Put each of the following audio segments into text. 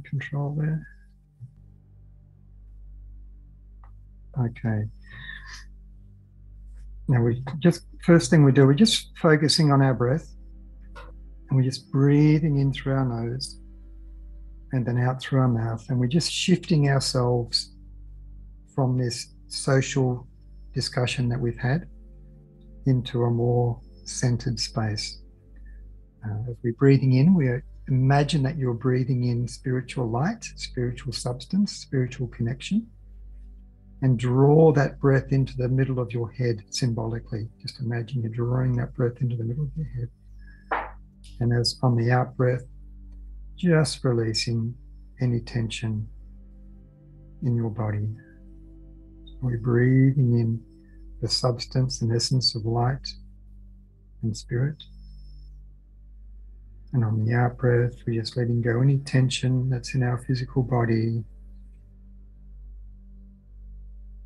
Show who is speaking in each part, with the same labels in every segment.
Speaker 1: control there. Okay. Now we just first thing we do, we're just focusing on our breath, and we're just breathing in through our nose, and then out through our mouth, and we're just shifting ourselves from this social discussion that we've had into a more centered space. Uh, as we're breathing in, we imagine that you're breathing in spiritual light, spiritual substance, spiritual connection, and draw that breath into the middle of your head symbolically. Just imagine you're drawing that breath into the middle of your head. And as on the out breath, just releasing any tension in your body. We're breathing in the substance and essence of light and spirit. And on the out breath, we're just letting go any tension that's in our physical body.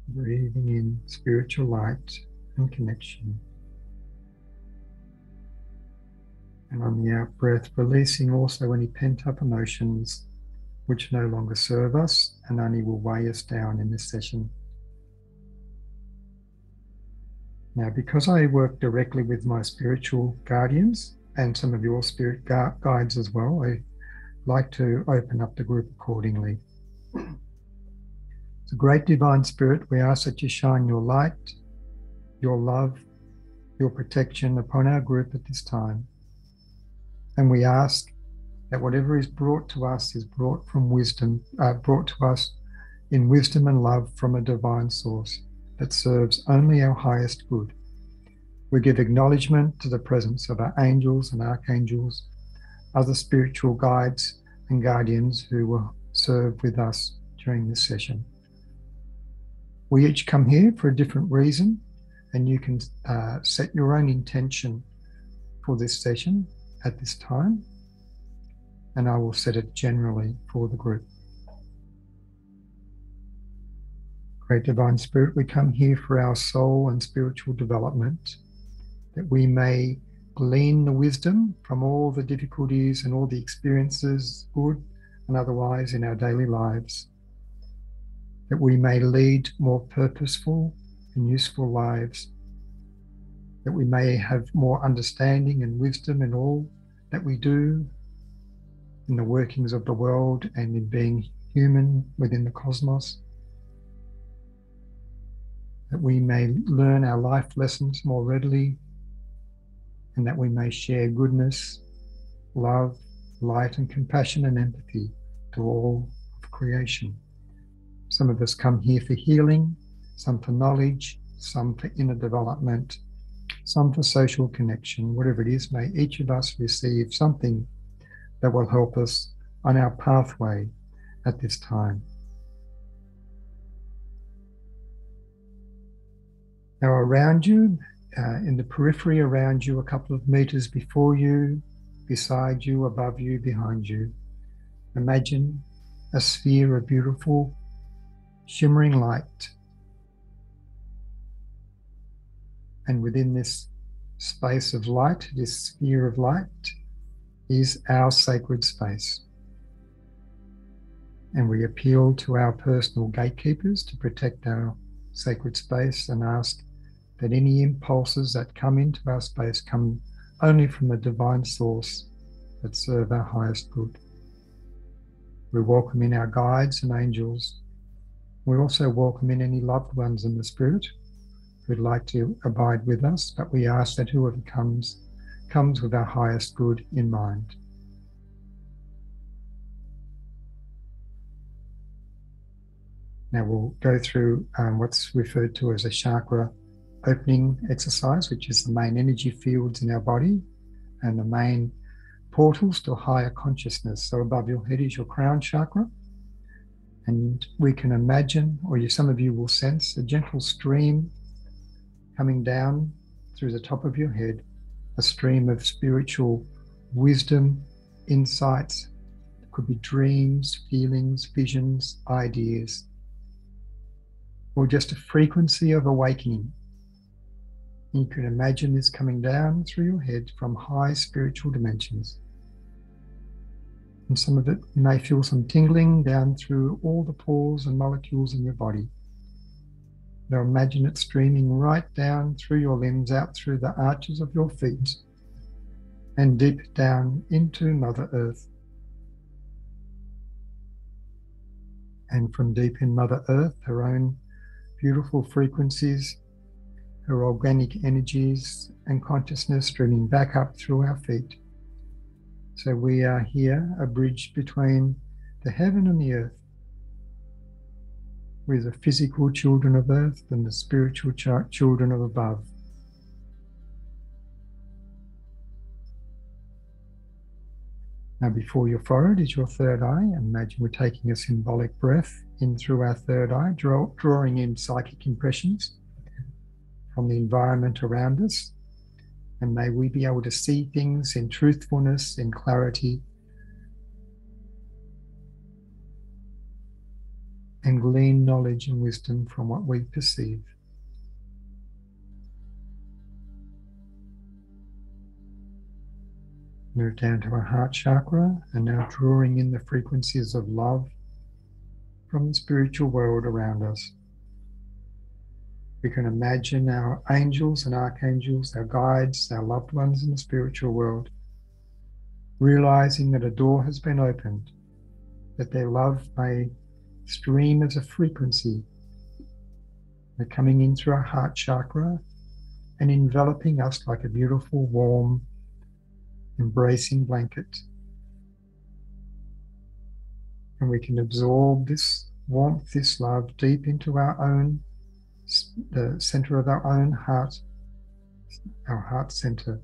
Speaker 1: Breathing in spiritual light and connection. And on the out breath, releasing also any pent up emotions which no longer serve us and only will weigh us down in this session. Now, because I work directly with my spiritual guardians, and some of your spirit guides as well. I like to open up the group accordingly. A great divine spirit. We ask that you shine your light, your love, your protection upon our group at this time. And we ask that whatever is brought to us is brought from wisdom, uh, brought to us in wisdom and love from a divine source that serves only our highest good. We give acknowledgement to the presence of our angels and archangels, other spiritual guides and guardians who will serve with us during this session. We each come here for a different reason, and you can uh, set your own intention for this session at this time, and I will set it generally for the group. Great Divine Spirit, we come here for our soul and spiritual development that we may glean the wisdom from all the difficulties and all the experiences, good and otherwise, in our daily lives, that we may lead more purposeful and useful lives, that we may have more understanding and wisdom in all that we do, in the workings of the world and in being human within the cosmos that we may learn our life lessons more readily and that we may share goodness, love, light, and compassion and empathy to all of creation. Some of us come here for healing, some for knowledge, some for inner development, some for social connection. Whatever it is, may each of us receive something that will help us on our pathway at this time. Now, around you, uh, in the periphery around you, a couple of meters before you, beside you, above you, behind you. Imagine a sphere of beautiful, shimmering light. And within this space of light, this sphere of light, is our sacred space. And we appeal to our personal gatekeepers to protect our sacred space and ask that any impulses that come into our space come only from the divine source that serve our highest good. We welcome in our guides and angels. We also welcome in any loved ones in the spirit who'd like to abide with us, but we ask that whoever comes comes with our highest good in mind. Now we'll go through um, what's referred to as a chakra opening exercise, which is the main energy fields in our body and the main portals to higher consciousness. So above your head is your crown chakra. And we can imagine, or you, some of you will sense, a gentle stream coming down through the top of your head, a stream of spiritual wisdom, insights. It could be dreams, feelings, visions, ideas, or just a frequency of awakening you can imagine this coming down through your head from high spiritual dimensions. And some of it, you may feel some tingling down through all the pores and molecules in your body. Now imagine it streaming right down through your limbs, out through the arches of your feet, and deep down into Mother Earth. And from deep in Mother Earth, her own beautiful frequencies, her organic energies and consciousness streaming back up through our feet. So we are here, a bridge between the heaven and the earth. We're the physical children of earth and the spiritual ch- children of above. Now, before your forehead is your third eye. Imagine we're taking a symbolic breath in through our third eye, draw, drawing in psychic impressions from the environment around us. And may we be able to see things in truthfulness, in clarity, and glean knowledge and wisdom from what we perceive. Move down to our heart chakra and now drawing in the frequencies of love from the spiritual world around us. We can imagine our angels and archangels, our guides, our loved ones in the spiritual world, realizing that a door has been opened, that their love may stream as a frequency. They're coming in through our heart chakra and enveloping us like a beautiful, warm, embracing blanket. And we can absorb this warmth, this love deep into our own, the center of our own heart, our heart center.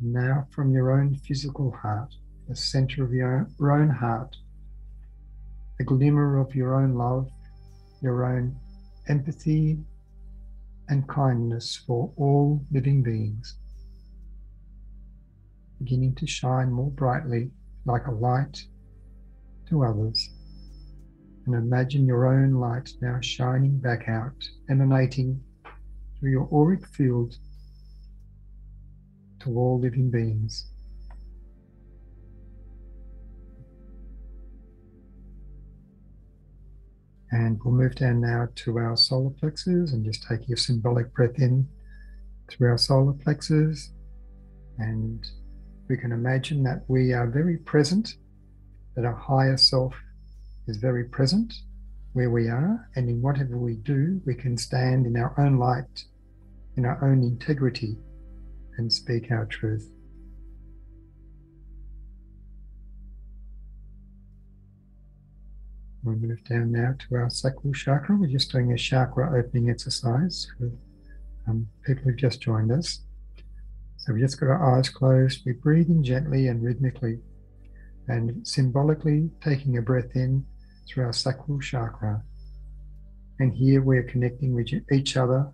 Speaker 1: Now, from your own physical heart, the center of your own heart, a glimmer of your own love, your own empathy, and kindness for all living beings, beginning to shine more brightly like a light to others. And imagine your own light now shining back out, emanating through your auric field to all living beings. And we'll move down now to our solar plexus and just take a symbolic breath in through our solar plexus. And we can imagine that we are very present, that our higher self is very present where we are. And in whatever we do, we can stand in our own light, in our own integrity, and speak our truth. We'll move down now to our sacral chakra. We're just doing a chakra opening exercise for um, people who've just joined us. So we just got our eyes closed. We're breathing gently and rhythmically and symbolically taking a breath in through our sacral chakra. And here we're connecting with each other,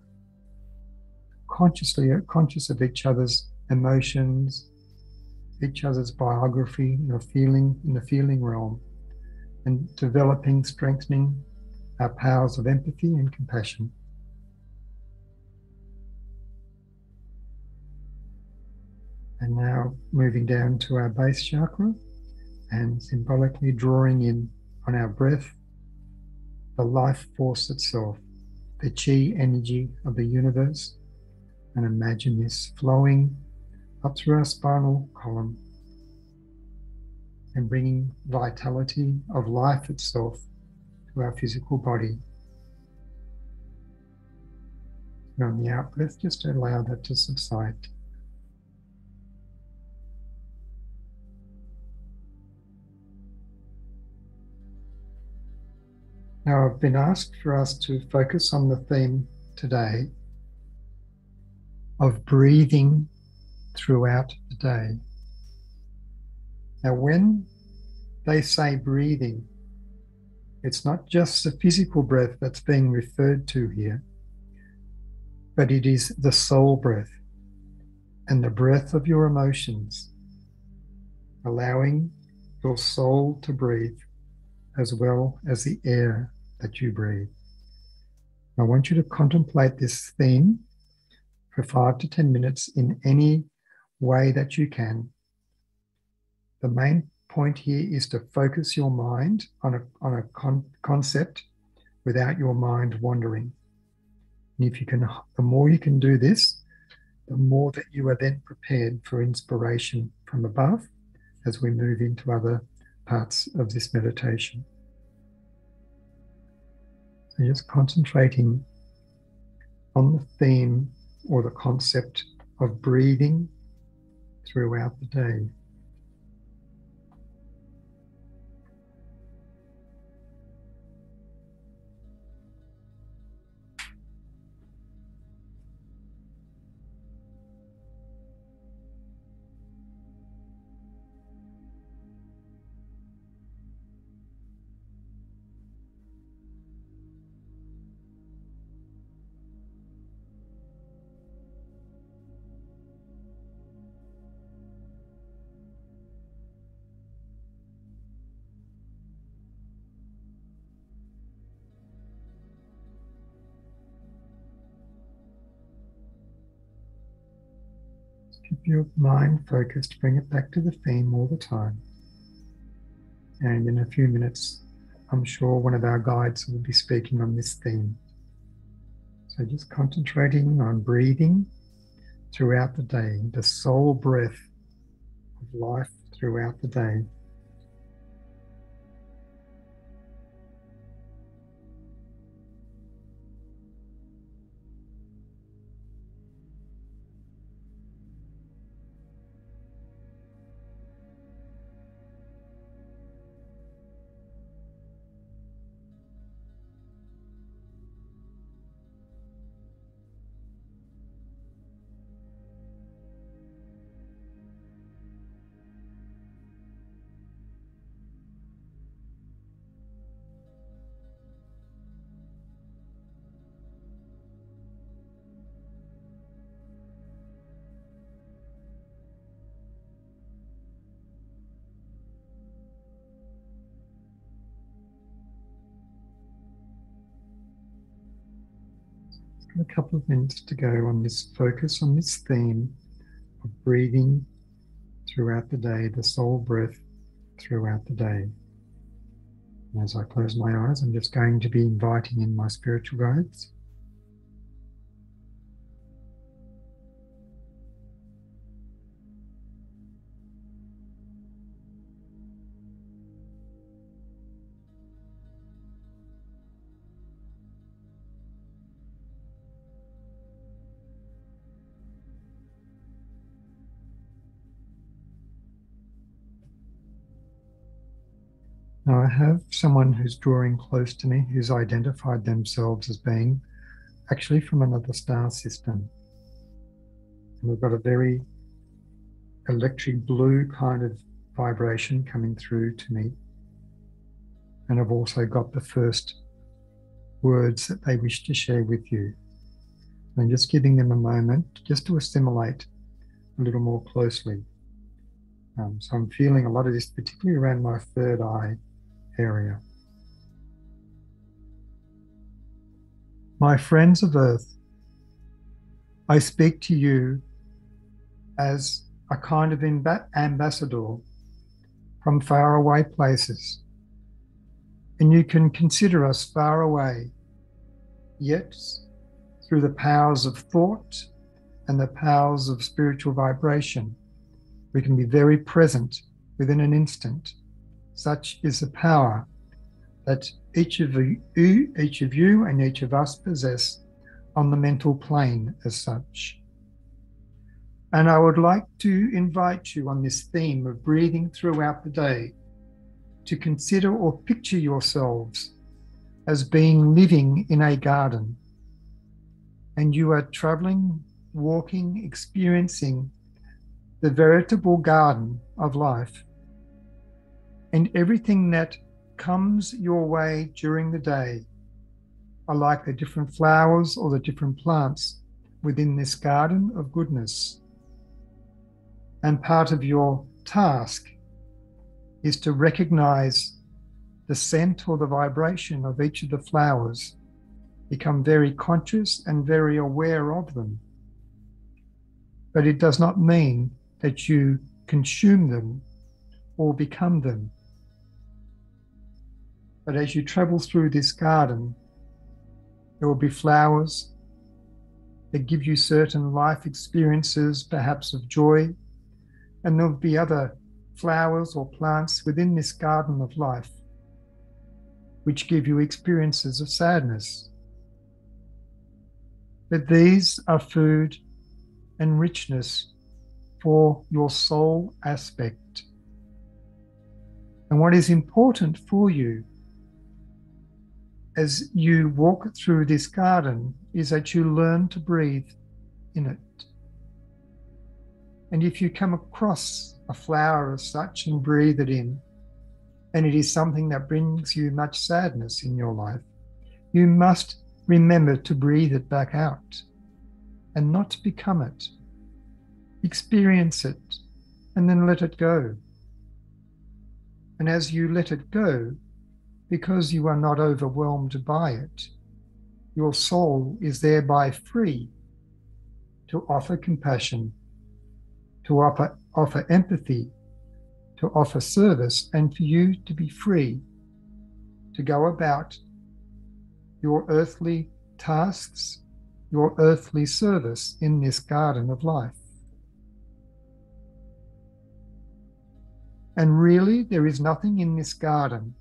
Speaker 1: consciously conscious of each other's emotions, each other's biography, the feeling in the feeling realm and developing, strengthening our powers of empathy and compassion. And now moving down to our base chakra and symbolically drawing in on our breath the life force itself, the chi energy of the universe. And imagine this flowing up through our spinal column and bringing vitality of life itself to our physical body. And on the out breath, just allow that to subside. Now, I've been asked for us to focus on the theme today of breathing throughout the day. Now, when they say breathing, it's not just the physical breath that's being referred to here, but it is the soul breath and the breath of your emotions, allowing your soul to breathe as well as the air that you breathe. I want you to contemplate this theme for five to 10 minutes in any way that you can. The main point here is to focus your mind on a, on a con- concept without your mind wandering. And if you can, the more you can do this, the more that you are then prepared for inspiration from above as we move into other parts of this meditation. So just concentrating on the theme or the concept of breathing throughout the day. Mind focused, bring it back to the theme all the time. And in a few minutes, I'm sure one of our guides will be speaking on this theme. So just concentrating on breathing throughout the day, the soul breath of life throughout the day. Couple of minutes to go on this focus on this theme of breathing throughout the day, the soul breath throughout the day. And as I close my eyes, I'm just going to be inviting in my spiritual guides. Now, I have someone who's drawing close to me who's identified themselves as being actually from another star system. And we've got a very electric blue kind of vibration coming through to me. And I've also got the first words that they wish to share with you. And just giving them a moment just to assimilate a little more closely. Um, so I'm feeling a lot of this, particularly around my third eye area. My friends of earth, I speak to you as a kind of ambassador from faraway places. And you can consider us far away, yet through the powers of thought and the powers of spiritual vibration, we can be very present within an instant such is the power that each of you, each of you and each of us possess on the mental plane as such. And I would like to invite you on this theme of breathing throughout the day to consider or picture yourselves as being living in a garden. And you are traveling, walking, experiencing the veritable garden of life and everything that comes your way during the day are like the different flowers or the different plants within this garden of goodness. And part of your task is to recognize the scent or the vibration of each of the flowers, become very conscious and very aware of them. But it does not mean that you consume them or become them. But as you travel through this garden, there will be flowers that give you certain life experiences, perhaps of joy, and there'll be other flowers or plants within this garden of life which give you experiences of sadness. But these are food and richness for your soul aspect. And what is important for you as you walk through this garden is that you learn to breathe in it. And if you come across a flower as such and breathe it in, and it is something that brings you much sadness in your life, you must remember to breathe it back out and not become it. Experience it and then let it go. And as you let it go, because you are not overwhelmed by it, your soul is thereby free to offer compassion, to offer, offer empathy, to offer service, and for you to be free to go about your earthly tasks, your earthly service in this garden of life. And really, there is nothing in this garden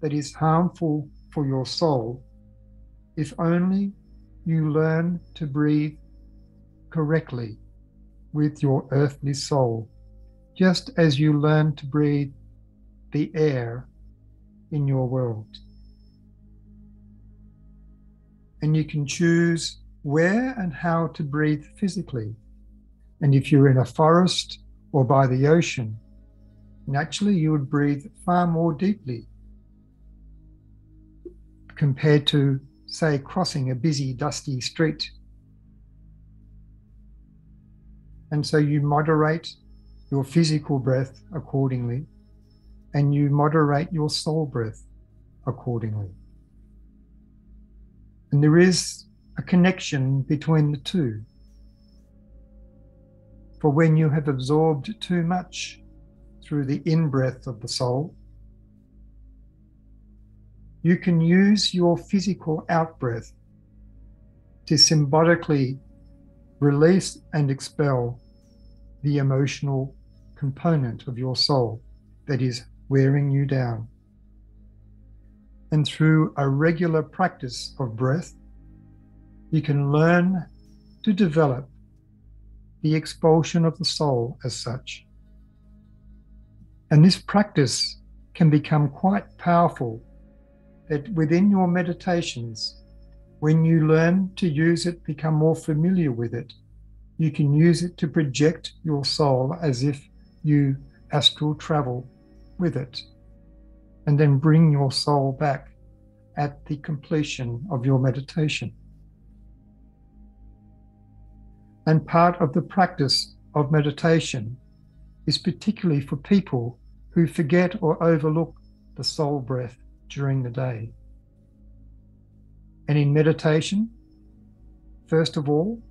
Speaker 1: that is harmful for your soul if only you learn to breathe correctly with your earthly soul, just as you learn to breathe the air in your world. And you can choose where and how to breathe physically. And if you're in a forest or by the ocean, naturally you would breathe far more deeply compared to, say, crossing a busy, dusty street. And so you moderate your physical breath accordingly, and you moderate your soul breath accordingly. And there is a connection between the two. For when you have absorbed too much through the in breath of the soul, you can use your physical outbreath to symbolically release and expel the emotional component of your soul that is wearing you down. And through a regular practice of breath, you can learn to develop the expulsion of the soul as such. And this practice can become quite powerful that within your meditations, when you learn to use it, become more familiar with it, you can use it to project your soul as if you astral travel with it, and then bring your soul back at the completion of your meditation. And part of the practice of meditation is particularly for people who forget or overlook the soul breath during the day. And in meditation, first of all,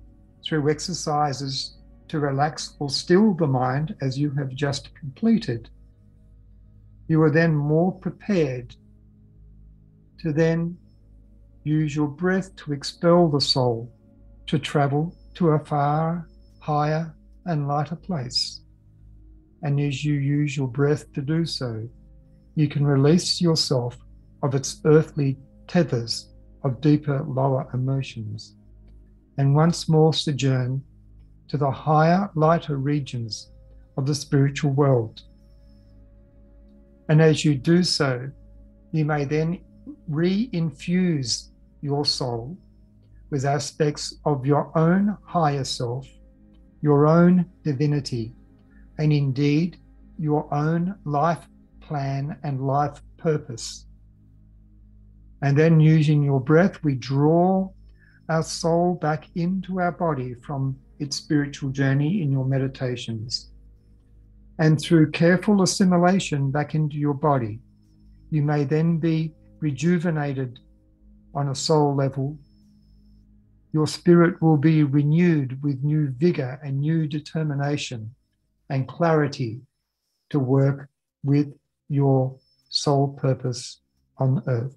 Speaker 1: through exercises to relax or still the mind as you have just completed, you are then more prepared to then use your breath to expel the soul to travel to a far higher and lighter place. And as you use your breath to do so, you can release yourself of its earthly tethers of deeper, lower emotions, and once more sojourn to the higher, lighter regions of the spiritual world. And as you do so, you may then re infuse your soul with aspects of your own higher self, your own divinity, and indeed your own life plan and life purpose. And then using your breath, we draw our soul back into our body from its spiritual journey in your meditations. And through careful assimilation back into your body, you may then be rejuvenated on a soul level. Your spirit will be renewed with new vigor and new determination and clarity to work with your soul purpose on earth.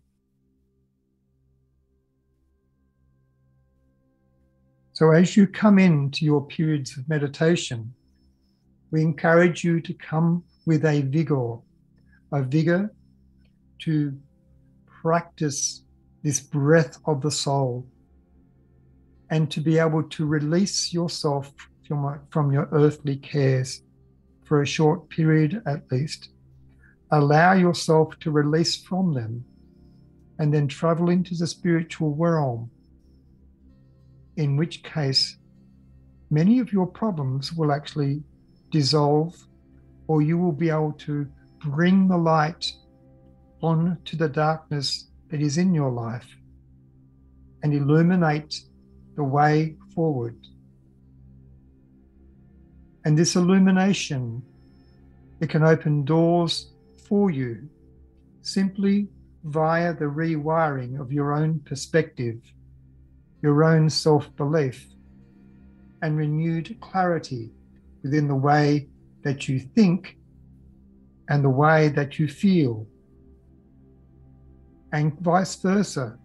Speaker 1: So, as you come into your periods of meditation, we encourage you to come with a vigor, a vigor to practice this breath of the soul and to be able to release yourself from, from your earthly cares for a short period at least. Allow yourself to release from them and then travel into the spiritual realm, in which case, many of your problems will actually dissolve, or you will be able to bring the light on to the darkness that is in your life and illuminate the way forward. And this illumination, it can open doors for you simply via the rewiring of your own perspective, your own self belief, and renewed clarity within the way that you think and the way that you feel and vice versa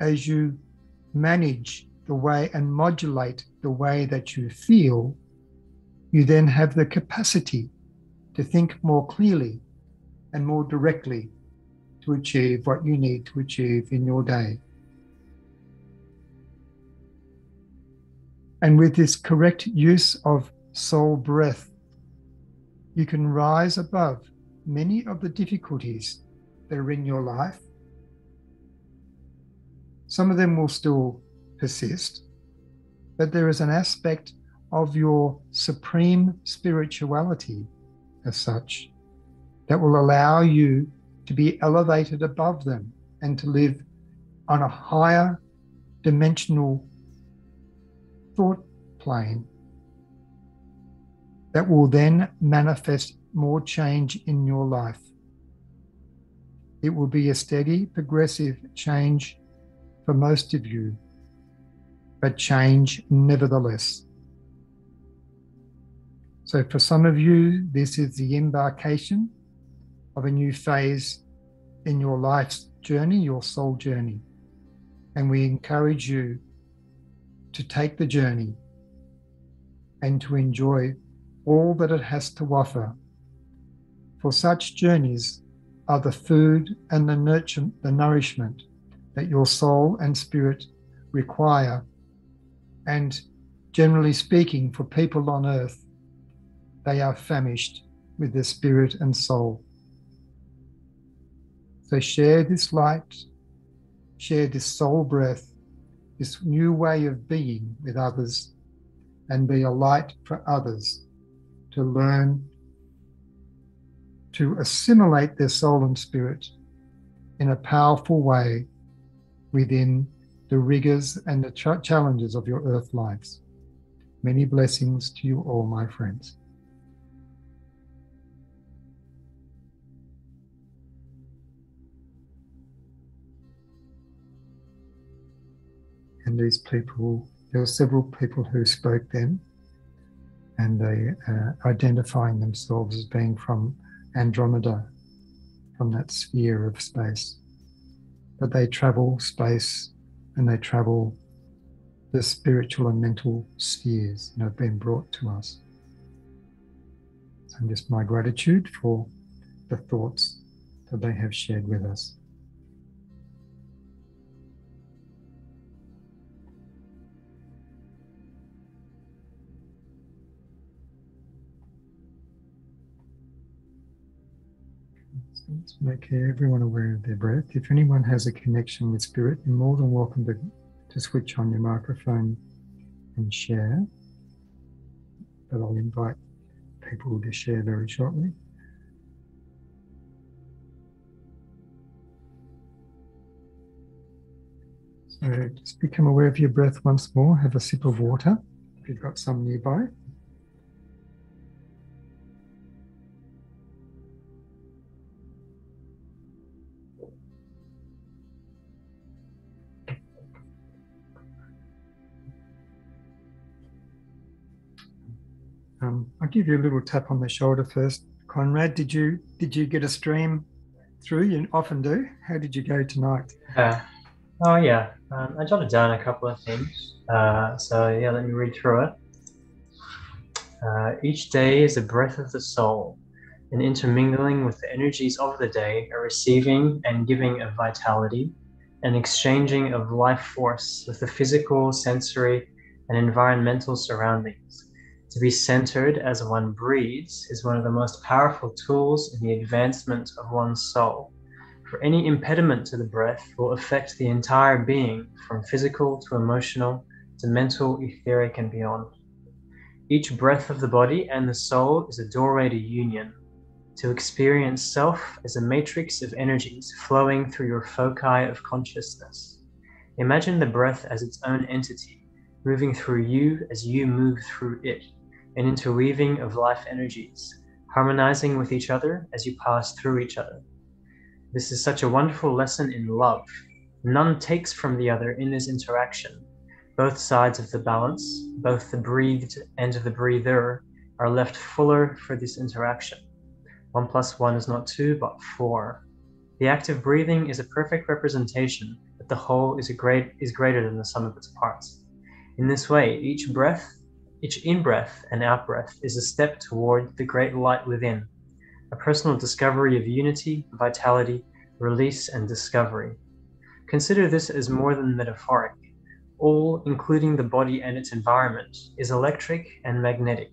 Speaker 1: as you manage the way and modulate the way that you feel you then have the capacity to think more clearly and more directly to achieve what you need to achieve in your day. And with this correct use of soul breath, you can rise above many of the difficulties that are in your life. Some of them will still persist, but there is an aspect of your supreme spirituality as such that will allow you to be elevated above them and to live on a higher dimensional thought plane that will then manifest more change in your life. It will be a steady, progressive change for most of you, but change nevertheless. So, for some of you, this is the embarkation of a new phase in your life's journey, your soul journey. And we encourage you to take the journey and to enjoy all that it has to offer. For such journeys are the food and the, nurture, the nourishment that your soul and spirit require. And generally speaking, for people on earth, they are famished with their spirit and soul. So share this light, share this soul breath, this new way of being with others, and be a light for others to learn to assimilate their soul and spirit in a powerful way within the rigors and the ch- challenges of your earth lives. Many blessings to you all, my friends. And these people, there were several people who spoke then, and they uh, identifying themselves as being from Andromeda, from that sphere of space but they travel space and they travel the spiritual and mental spheres and have been brought to us. And just my gratitude for the thoughts that they have shared with us. Let's make everyone aware of their breath. If anyone has a connection with spirit, you're more than welcome to, to switch on your microphone and share. But I'll invite people to share very shortly. So just become aware of your breath once more. Have a sip of water if you've got some nearby. I'll give you a little tap on the shoulder first. Conrad, did you did you get a stream through? You often do. How did you go tonight?
Speaker 2: Uh, oh yeah, um, I jotted down a couple of things. Uh, so yeah, let me read through it. Uh, each day is a breath of the soul, an intermingling with the energies of the day, a receiving and giving of vitality, an exchanging of life force with the physical, sensory, and environmental surroundings. To be centered as one breathes is one of the most powerful tools in the advancement of one's soul. For any impediment to the breath will affect the entire being, from physical to emotional to mental, etheric, and beyond. Each breath of the body and the soul is a doorway to union, to experience self as a matrix of energies flowing through your foci of consciousness. Imagine the breath as its own entity, moving through you as you move through it, an interweaving of life energies, harmonizing with each other as you pass through each other. This is such a wonderful lesson in love. None takes from the other in this interaction, both sides of the balance, both the breathed and the breather, are left fuller for this interaction. One plus one is not two, but four. The act of breathing is a perfect representation that the whole is, great, is greater than the sum of its parts. In this way, each breath, each in breath and out breath is a step toward the great light within, a personal discovery of unity, vitality, release, and discovery. Consider this as more than metaphoric all, including the body and its environment, is electric and magnetic,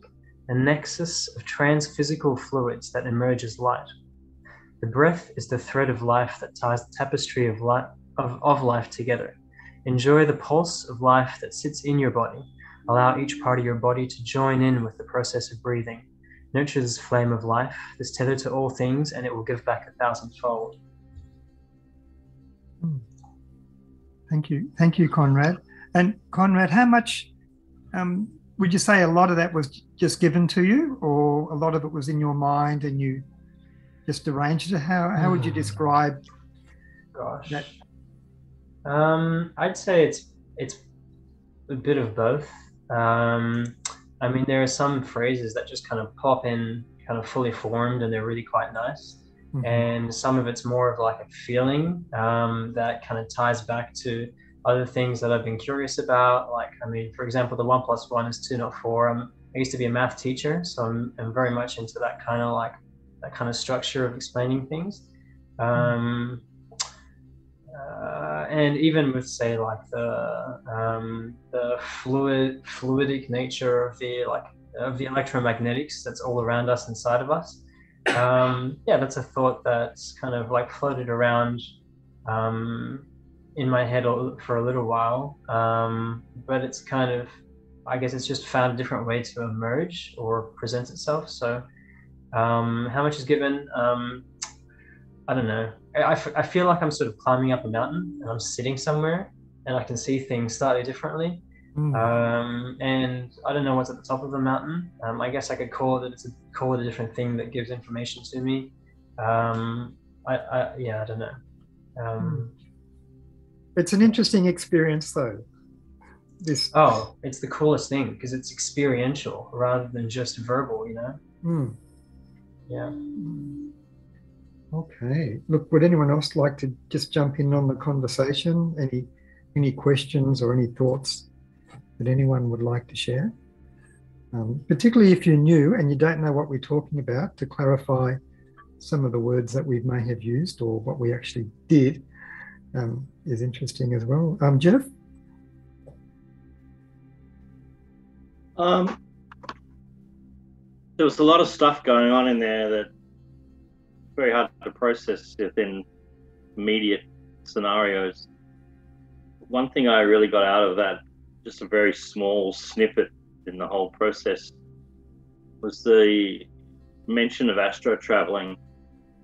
Speaker 2: a nexus of transphysical fluids that emerges light. The breath is the thread of life that ties the tapestry of, life, of, of life together. Enjoy the pulse of life that sits in your body. Allow each part of your body to join in with the process of breathing. Nurture this flame of life, this tether to all things, and it will give back a thousandfold.
Speaker 1: Hmm. Thank you. Thank you, Conrad. And Conrad, how much um, would you say a lot of that was just given to you, or a lot of it was in your mind and you just arranged it? How how would you hmm. describe?
Speaker 2: Gosh, that? Um, I'd say it's it's a bit of both. Um, I mean, there are some phrases that just kind of pop in, kind of fully formed, and they're really quite nice. Mm-hmm. And some of it's more of like a feeling um, that kind of ties back to other things that I've been curious about. Like, I mean, for example, the one plus one is two, not four. I'm, I used to be a math teacher, so I'm, I'm very much into that kind of like that kind of structure of explaining things. Um, and even with say like the um, the fluid fluidic nature of the like of the electromagnetics that's all around us inside of us. Um, yeah, that's a thought that's kind of like floated around um, in my head for a little while, um, but it's kind of, I guess it's just found a different way to emerge or present itself. So, um, how much is given? I don't know. I, I feel like I'm sort of climbing up a mountain and I'm sitting somewhere and I can see things slightly differently. Mm. Um, and I don't know what's at the top of the mountain. Um, I guess I could call it it's a, call it a different thing that gives information to me. Um, I, I, yeah, I don't know. Um,
Speaker 1: mm. It's an interesting experience, though. This.
Speaker 2: Oh, it's the coolest thing because it's experiential rather than just verbal. You know.
Speaker 1: Mm.
Speaker 2: Yeah.
Speaker 1: Okay. Look, would anyone else like to just jump in on the conversation? Any any questions or any thoughts that anyone would like to share? Um, particularly if you're new and you don't know what we're talking about, to clarify some of the words that we may have used or what we actually did um, is interesting as well. Um, Jeff?
Speaker 3: Um, there was a lot of stuff going on in there that very hard to process within immediate scenarios. One thing I really got out of that, just a very small snippet in the whole process, was the mention of astral traveling,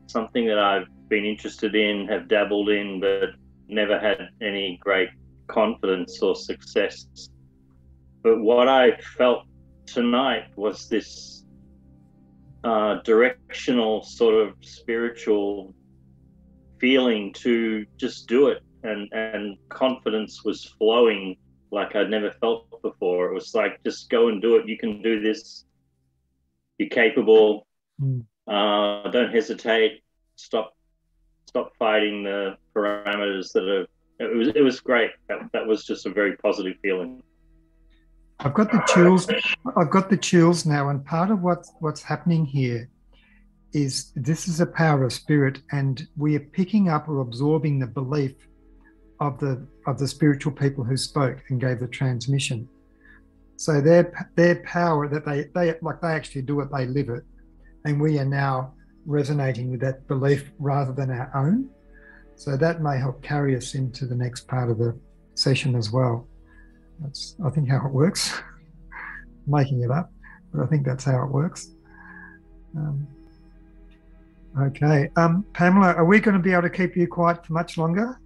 Speaker 3: something that I've been interested in, have dabbled in, but never had any great confidence or success. But what I felt tonight was this uh, directional sort of spiritual feeling to just do it and and confidence was flowing like I'd never felt before. It was like just go and do it. You can do this. you're capable.
Speaker 1: Mm.
Speaker 3: Uh, don't hesitate. Stop, stop fighting the parameters that are. It was it was great. That, that was just a very positive feeling.
Speaker 1: I've got the chills. I've got the chills now, and part of what what's happening here is this is a power of spirit, and we are picking up or absorbing the belief of the of the spiritual people who spoke and gave the transmission. So their their power that they they like they actually do it, they live it, and we are now resonating with that belief rather than our own. So that may help carry us into the next part of the session as well. That's I think how it works. Making it up, but I think that's how it works. Um, okay, um, Pamela, are we going to be able to keep you quiet for much longer?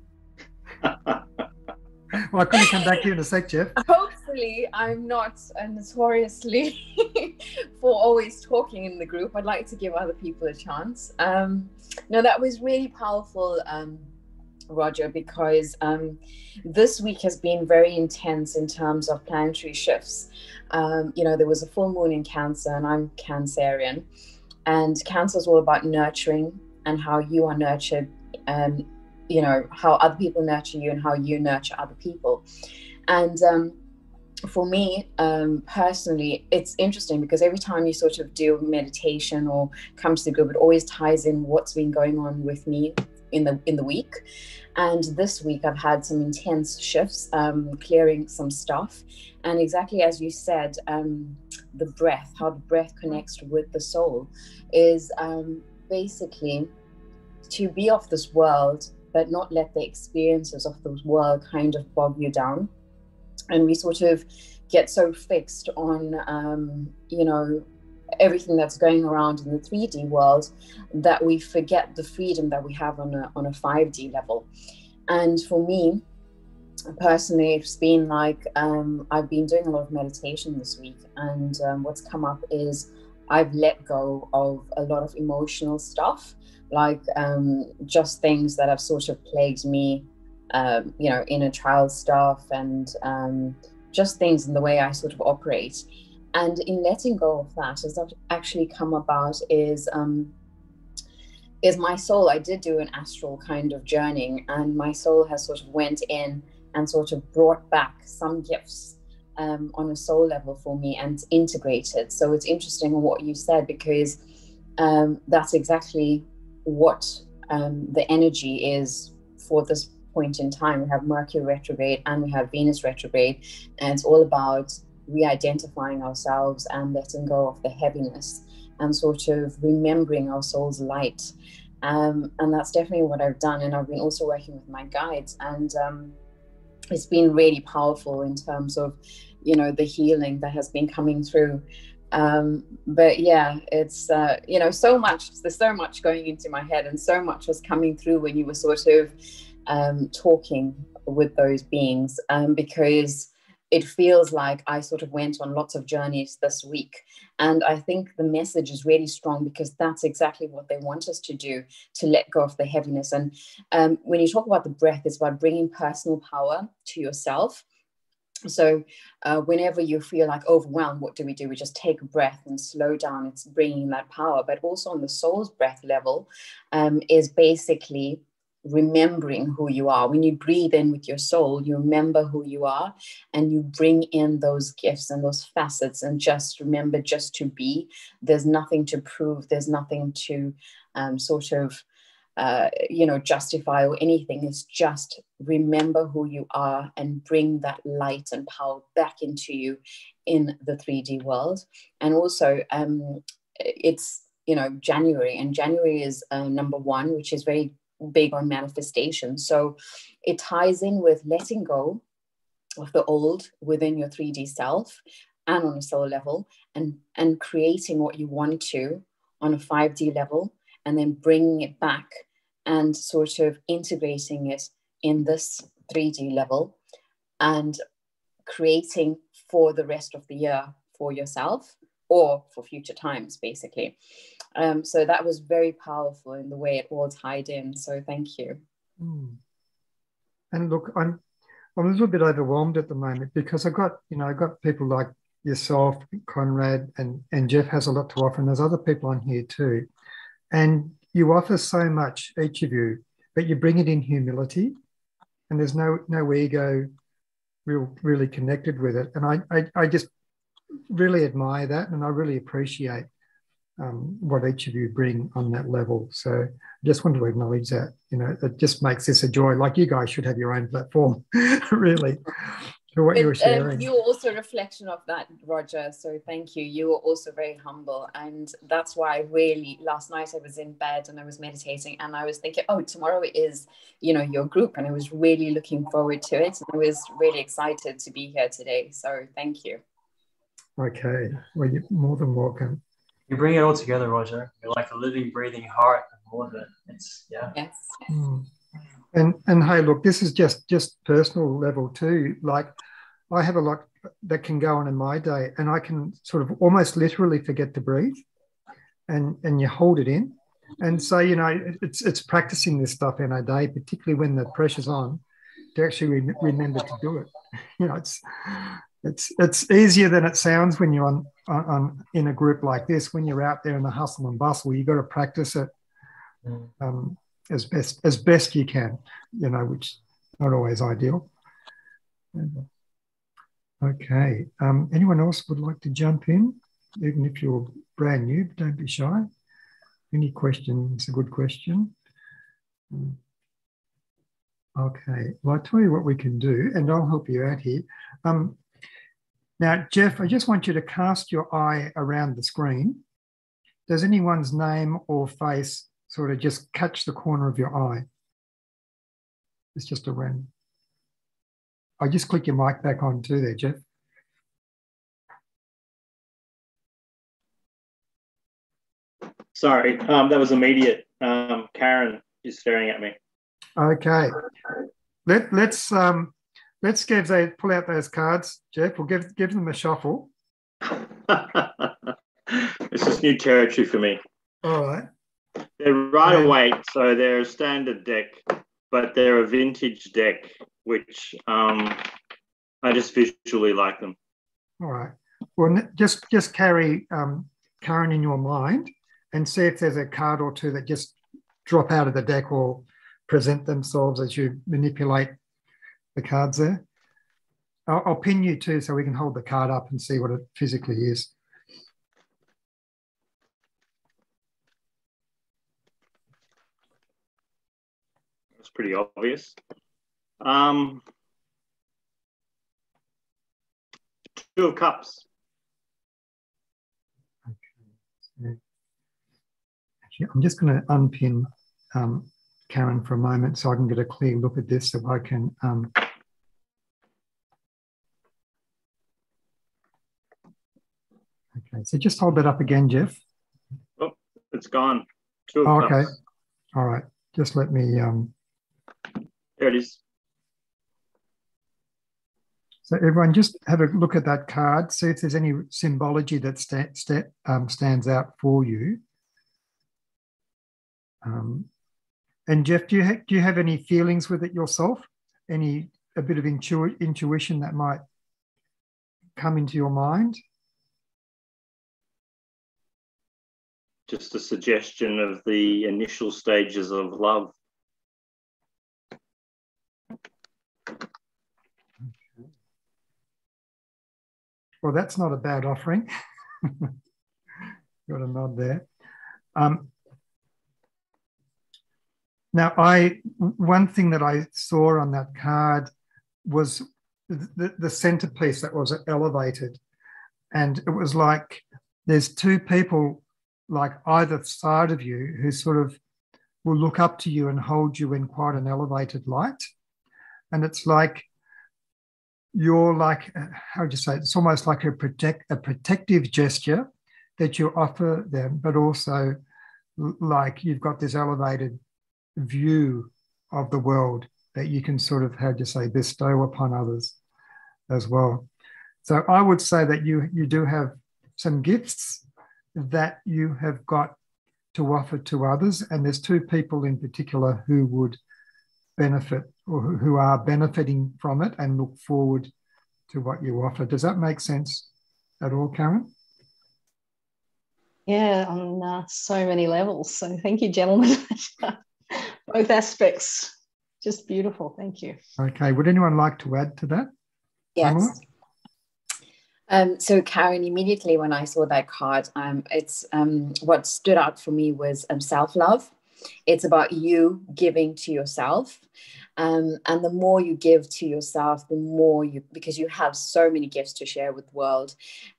Speaker 1: well, I couldn't come back to you in a sec, Jeff.
Speaker 4: Hopefully, I'm not notoriously for always talking in the group. I'd like to give other people a chance. Um, no, that was really powerful, um, Roger, because um, this week has been very intense in terms of planetary shifts. Um, you know, there was a full moon in Cancer, and I'm Cancerian. And Cancer is all about nurturing and how you are nurtured and you know how other people nurture you and how you nurture other people and um, for me um, personally it's interesting because every time you sort of do meditation or come to the group it always ties in what's been going on with me in the in the week and this week i've had some intense shifts um, clearing some stuff and exactly as you said um, the breath how the breath connects with the soul is um, basically to be of this world but not let the experiences of this world kind of bog you down. And we sort of get so fixed on, um, you know, everything that's going around in the 3D world that we forget the freedom that we have on a, on a 5D level. And for me, personally, it's been like um, I've been doing a lot of meditation this week, and um, what's come up is I've let go of a lot of emotional stuff like um, just things that have sort of plagued me, um, you know, inner child stuff and um, just things in the way I sort of operate. And in letting go of that, has actually come about is um, is my soul. I did do an astral kind of journeying, and my soul has sort of went in and sort of brought back some gifts um, on a soul level for me and integrated. So it's interesting what you said because um, that's exactly what um, the energy is for this point in time. We have Mercury retrograde and we have Venus retrograde, and it's all about re identifying ourselves and letting go of the heaviness and sort of remembering our soul's light. Um, and that's definitely what I've done. And I've been also working with my guides, and um, it's been really powerful in terms of, you know, the healing that has been coming through. Um, but yeah, it's uh, you know so much. There's so much going into my head, and so much was coming through when you were sort of um, talking with those beings, um, because it feels like I sort of went on lots of journeys this week. And I think the message is really strong because that's exactly what they want us to do to let go of the heaviness. And um, when you talk about the breath, it's about bringing personal power to yourself so, uh, whenever you feel like overwhelmed, what do we do? We just take a breath and slow down. It's bringing that power. But also on the soul's breath level, um, is basically remembering who you are. When you breathe in with your soul, you remember who you are and you bring in those gifts and those facets and just remember just to be. There's nothing to prove, there's nothing to um, sort of uh, you know, justify or anything. It's just remember who you are and bring that light and power back into you in the 3D world. And also, um, it's, you know, January, and January is uh, number one, which is very big on manifestation. So it ties in with letting go of the old within your 3D self and on a soul level and, and creating what you want to on a 5D level and then bringing it back and sort of integrating it in this 3D level and creating for the rest of the year for yourself or for future times, basically. Um, so that was very powerful in the way it all tied in. So thank you.
Speaker 1: Mm. And look, I'm I'm a little bit overwhelmed at the moment because I've got you know I've got people like yourself, Conrad, and, and Jeff has a lot to offer, and there's other people on here too. And you offer so much, each of you, but you bring it in humility, and there's no no ego real really connected with it. And I I, I just really admire that, and I really appreciate um, what each of you bring on that level. So I just wanted to acknowledge that. You know, it just makes this a joy. Like you guys should have your own platform, really for what but, you were sharing.
Speaker 4: Um, you were also a reflection of that, Roger. So thank you. You were also very humble. And that's why I really, last night I was in bed and I was meditating and I was thinking, oh, tomorrow is, you know, your group. And I was really looking forward to it. And I was really excited to be here today. So thank you.
Speaker 1: Okay. Well, you're more than welcome.
Speaker 2: You bring it all together, Roger. You're like a living, breathing heart of all of it. It's, yeah.
Speaker 4: Yes.
Speaker 1: Mm. And and hey, look, this is just just personal level too. Like I have a lot that can go on in my day, and I can sort of almost literally forget to breathe, and and you hold it in, and so you know it's it's practicing this stuff in a day, particularly when the pressure's on, to actually re- remember to do it. You know, it's it's it's easier than it sounds when you're on, on, on in a group like this. When you're out there in the hustle and bustle, you've got to practice it. Mm. Um, as best as best you can, you know, which not always ideal. Okay. Um, anyone else would like to jump in, even if you're brand new? Don't be shy. Any question? It's a good question. Okay. Well, I'll tell you what we can do, and I'll help you out here. Um, now, Jeff, I just want you to cast your eye around the screen. Does anyone's name or face sort of just catch the corner of your eye. It's just a random. I just click your mic back on too there, Jeff.
Speaker 3: Sorry, um, that was immediate. Um, Karen is staring at me.
Speaker 1: Okay. Let, let's um, let's give they pull out those cards, Jeff. We'll give give them a shuffle.
Speaker 3: this is new territory for me.
Speaker 1: All right.
Speaker 3: They're right away, so they're a standard deck, but they're a vintage deck, which um, I just visually like them.
Speaker 1: All right. Well, just just carry um, Karen in your mind and see if there's a card or two that just drop out of the deck or present themselves as you manipulate the cards there. I'll, I'll pin you too so we can hold the card up and see what it physically is.
Speaker 3: It's pretty obvious. Um, two of cups.
Speaker 1: Okay. I'm just going to unpin um, Karen for a moment so I can get a clear look at this so I can. Um, okay, so just hold that up again, Jeff.
Speaker 3: Oh, it's gone.
Speaker 1: Two oh, okay. All right. Just let me um,
Speaker 3: there it is.
Speaker 1: So everyone, just have a look at that card. See if there's any symbology that um, stands out for you. Um, and Jeff, do you do you have any feelings with it yourself? Any a bit of intu intuition that might come into your mind?
Speaker 3: Just a suggestion of the initial stages of love.
Speaker 1: Well, that's not a bad offering. Got a nod there. Um, now, I one thing that I saw on that card was the, the centerpiece that was elevated, and it was like there's two people like either side of you who sort of will look up to you and hold you in quite an elevated light, and it's like you're like uh, how would you say it? it's almost like a protect a protective gesture that you offer them but also like you've got this elevated view of the world that you can sort of how do you say bestow upon others as well so i would say that you you do have some gifts that you have got to offer to others and there's two people in particular who would benefit or who are benefiting from it and look forward to what you offer. Does that make sense at all, Karen?
Speaker 5: Yeah, on uh, so many levels. So thank you, gentlemen. Both aspects, just beautiful. Thank you.
Speaker 1: Okay. Would anyone like to add to that?
Speaker 4: Yes. Um, so Karen, immediately when I saw that card, um, it's um, what stood out for me was um, self-love. It's about you giving to yourself. Um, and the more you give to yourself, the more you, because you have so many gifts to share with the world.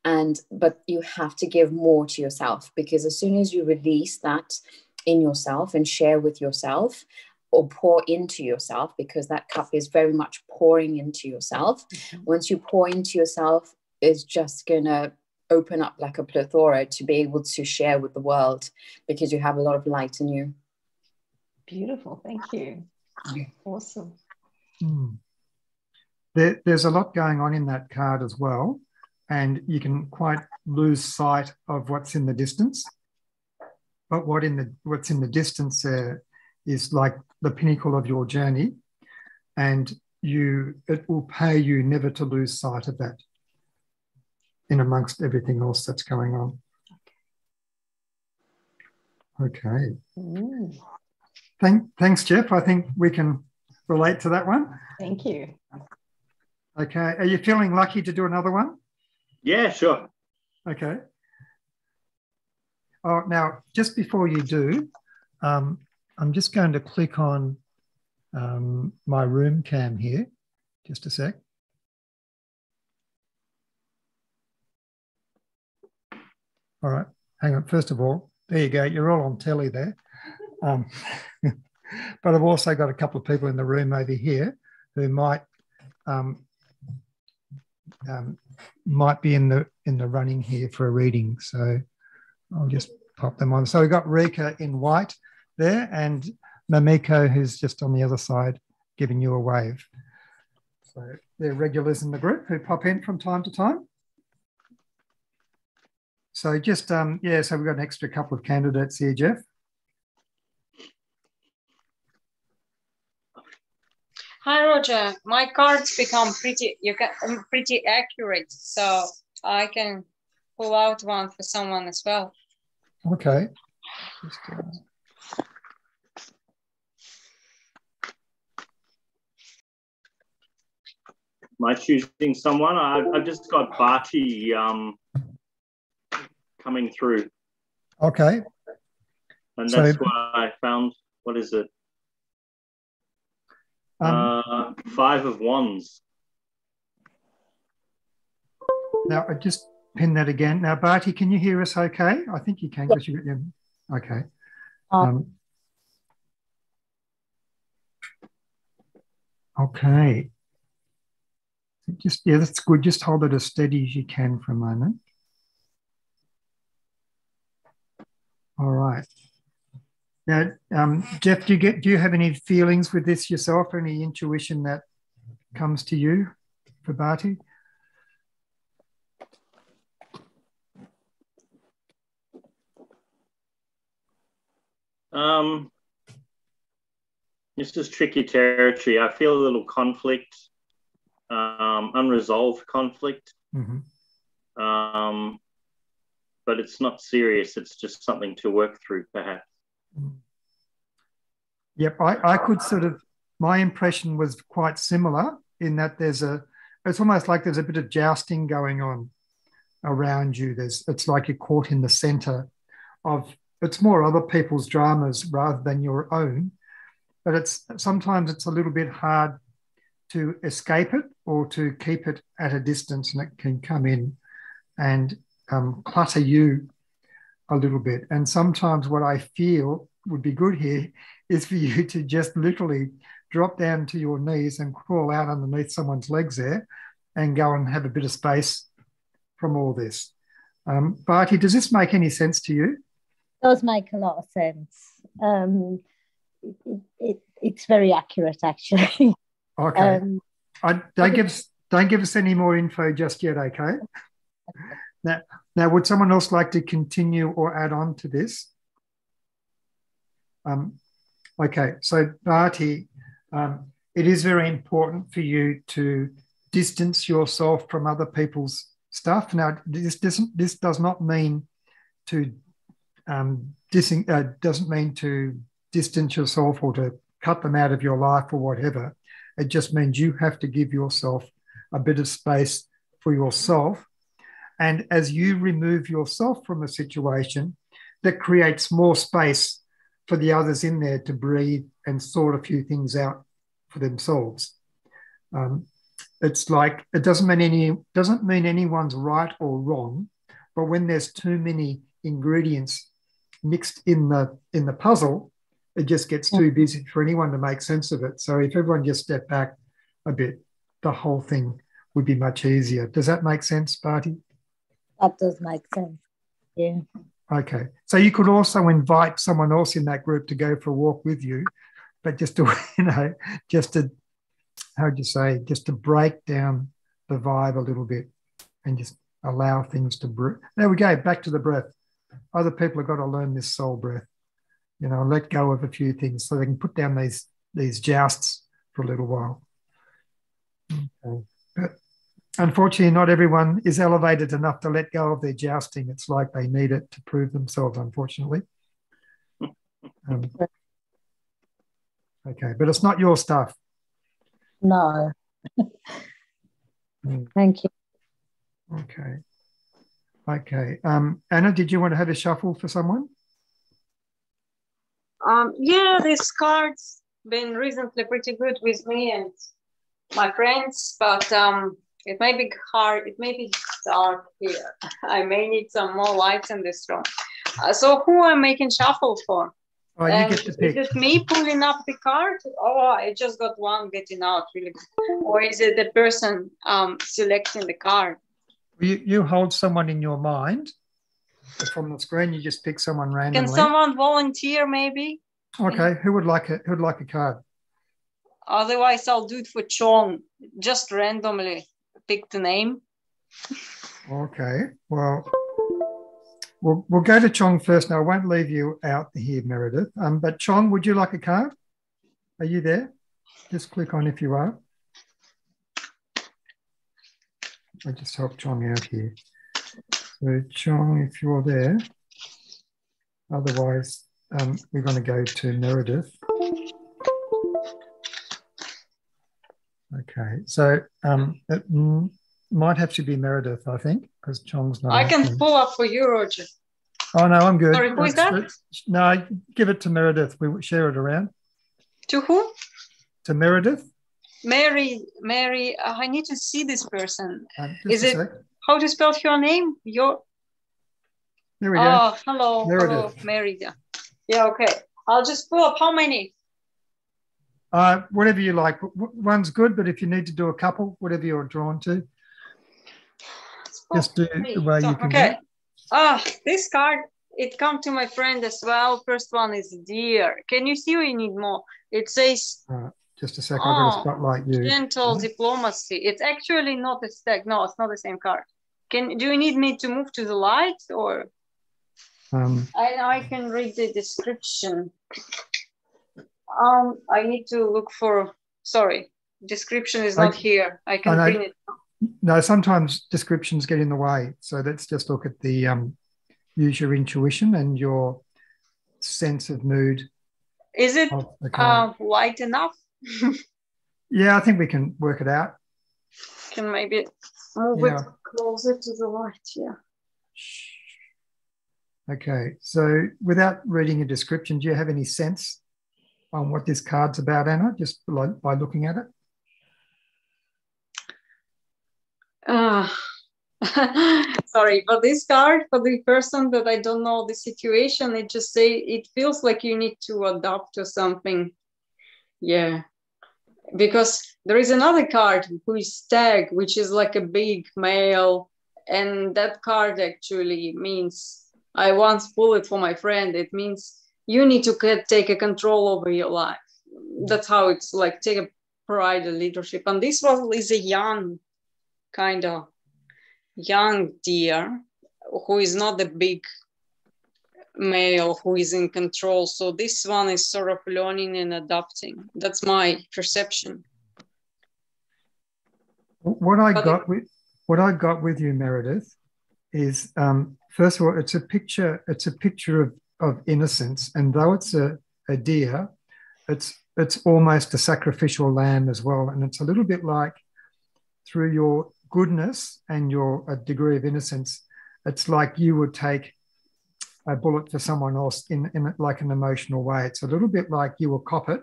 Speaker 4: And, but you have to give more to yourself because as soon as you release that in yourself and share with yourself, or pour into yourself because that cup is very much pouring into yourself. Mm-hmm. Once you pour into yourself, it's just gonna open up like a plethora to be able to share with the world because you have a lot of light in you.
Speaker 5: Beautiful. Thank you. Awesome.
Speaker 1: Hmm. There, there's a lot going on in that card as well, and you can quite lose sight of what's in the distance. But what in the what's in the distance there is like the pinnacle of your journey, and you it will pay you never to lose sight of that in amongst everything else that's going on. Okay. Mm. Thank, thanks, Jeff. I think we can relate to that one.
Speaker 5: Thank you.
Speaker 1: Okay. Are you feeling lucky to do another one?
Speaker 3: Yeah, sure.
Speaker 1: Okay. Oh, now, just before you do, um, I'm just going to click on um, my room cam here. Just a sec. All right, hang on. First of all, there you go. You're all on telly there. Um, but I've also got a couple of people in the room over here who might um, um, might be in the in the running here for a reading. So I'll just pop them on. So we've got Rika in white there and Mamiko who's just on the other side giving you a wave. So they're regulars in the group who pop in from time to time. So just, um, yeah, so we've got an extra couple of candidates here, Jeff.
Speaker 6: Hi, Roger. My cards become pretty you can um, pretty accurate, so I can pull out one for someone as well.
Speaker 1: Okay. Just, uh...
Speaker 3: Am I choosing someone? I, have just got Barty um, coming through.
Speaker 1: Okay.
Speaker 3: And that's so, what I found. What is it? Um, uh, five of wands.
Speaker 1: Now, I just pin that again. Now, Barty, can you hear us okay? I think you can because you're okay. Uh, um, okay. Just, yeah, that's good. Just hold it as steady as you can for a moment. All right. Now, um, Jeff, do you get do you have any feelings with this yourself? Any intuition that comes to you for Barty?
Speaker 3: Um, this is tricky territory. I feel a little conflict, um, unresolved conflict. Mm-hmm. Um, but it's not serious. It's just something to work through, perhaps. Mm.
Speaker 1: Yep, I, I could sort of, my impression was quite similar in that there's a, it's almost like there's a bit of jousting going on around you. There's, it's like you're caught in the center of, it's more other people's dramas rather than your own. But it's sometimes it's a little bit hard to escape it or to keep it at a distance and it can come in and um, clutter you a little bit. And sometimes what I feel would be good here is for you to just literally drop down to your knees and crawl out underneath someone's legs there and go and have a bit of space from all this. Um, Barty, does this make any sense to you?
Speaker 7: It does make a lot of sense. Um, it, it, it's very accurate, actually.
Speaker 1: Okay. Um, I, don't give us don't give us any more info just yet. Okay. Now, now, would someone else like to continue or add on to this? Um, okay, so Barty, um, it is very important for you to distance yourself from other people's stuff. Now, this doesn't this does not mean to um, uh, doesn't mean to distance yourself or to cut them out of your life or whatever. It just means you have to give yourself a bit of space for yourself. And as you remove yourself from a situation, that creates more space for the others in there to breathe and sort a few things out for themselves. Um, it's like it doesn't mean any doesn't mean anyone's right or wrong, but when there's too many ingredients mixed in the in the puzzle, it just gets too busy for anyone to make sense of it. So if everyone just stepped back a bit, the whole thing would be much easier. Does that make sense, Barty?
Speaker 7: That does make sense. Yeah.
Speaker 1: Okay. So you could also invite someone else in that group to go for a walk with you, but just to, you know, just to, how would you say, just to break down the vibe a little bit and just allow things to breathe. There we go. Back to the breath. Other people have got to learn this soul breath, you know, let go of a few things so they can put down these, these jousts for a little while. Okay. But unfortunately, not everyone is elevated enough to let go of their jousting. It's like they need it to prove themselves, unfortunately. Um, okay, but it's not your stuff.
Speaker 7: No.
Speaker 1: Mm.
Speaker 7: Thank you.
Speaker 1: Okay. Okay. Um, Anna, did you want to have a shuffle for someone?
Speaker 6: Um, yeah, this card's been recently pretty good with me and my friends, but um, it may be hard. It may be dark here. I may need some more lights in this room. Uh, so who am I making shuffle for?
Speaker 1: Oh, you
Speaker 6: And
Speaker 1: get to pick.
Speaker 6: Is it me pulling up the card? Oh, I just got one getting out really good. Or is it the person um, selecting the card?
Speaker 1: You, you hold someone in your mind. From the screen, you just pick someone randomly.
Speaker 6: Can someone volunteer maybe?
Speaker 1: Okay, who would like a who would like a card?
Speaker 6: Otherwise, I'll do it for Chong. Just randomly pick the name.
Speaker 1: Okay, well, we'll we'll go to Chong first. Now, I won't leave you out here, Meredith. Um, but Chong, would you like a card? Are you there? Just click on if you are. I just help Chong out here. So, Chong, if you're there. Otherwise, um, we're going to go to Meredith. Okay, so um, it might have to be Meredith, I think, because Chong's not.
Speaker 6: I can pull up for you, Roger.
Speaker 1: Oh no, I'm good.
Speaker 6: Sorry, who is
Speaker 1: that's- No, give it to Meredith. We share it around
Speaker 6: To who?
Speaker 1: to Meredith.
Speaker 6: Mary. Mary. Uh, I need to see this person.
Speaker 1: Um,
Speaker 6: Is it-
Speaker 1: sec.
Speaker 6: How to spell your name? Your.
Speaker 1: There we go.
Speaker 6: Oh, hello, hello,
Speaker 1: Meredith.
Speaker 6: Mary. Yeah. Yeah. Okay. I'll just pull up how many.
Speaker 1: Uh, whatever you like. One's good, but if you need to do a couple, whatever you're drawn to, just do
Speaker 6: Three.
Speaker 1: the way
Speaker 6: So,
Speaker 1: you can.
Speaker 6: okay. Ah, this card. It come to my friend as well. First one is dear. Can you see? We need more. It says.
Speaker 1: Just a sec. I've got to
Speaker 6: Oh,
Speaker 1: spotlight you.
Speaker 6: gentle
Speaker 1: Mhm.
Speaker 6: diplomacy. It's actually not a stack. No, it's not the same card. Can do you need me to move to the light or
Speaker 1: Um,
Speaker 6: I I can read the description. Um, I need to look for. Sorry, description is
Speaker 1: I-
Speaker 6: not here. I can
Speaker 1: I
Speaker 6: bring it.
Speaker 1: no, sometimes descriptions get in the way. So let's just look at the um, use your intuition and your sense of mood
Speaker 6: Is it
Speaker 1: of the card.
Speaker 6: uh, light enough?
Speaker 1: yeah, I think we can work it out.
Speaker 6: Can maybe move
Speaker 1: Yeah.
Speaker 6: it closer to the light. Yeah.
Speaker 1: Okay, so without reading a description, do you have any sense on what this card's about, Anna, just by, looking at it?
Speaker 6: Uh, sorry, but this card for the person that I don't know the situation, it just say it feels like you need to adapt to something. Yeah. Because there is another card who is stag, which is like a big male, and that card actually means I once pulled it for my friend. It means you need to get, take a control over your life. That's how it's like take a pride in leadership. And this one is a young kind of young deer who is not the big male who is in control. So this one is sort of learning and adapting. That's my perception.
Speaker 1: What I
Speaker 6: But
Speaker 1: got with what I got with you, Meredith, is um, first of all, it's a picture. It's a picture of, of innocence, and though it's a, a deer, it's it's almost a sacrificial lamb as well, and it's a little bit like through your goodness and your a degree of innocence, it's like you would take a bullet for someone else in, in like an emotional way. It's a little bit like you will cop it.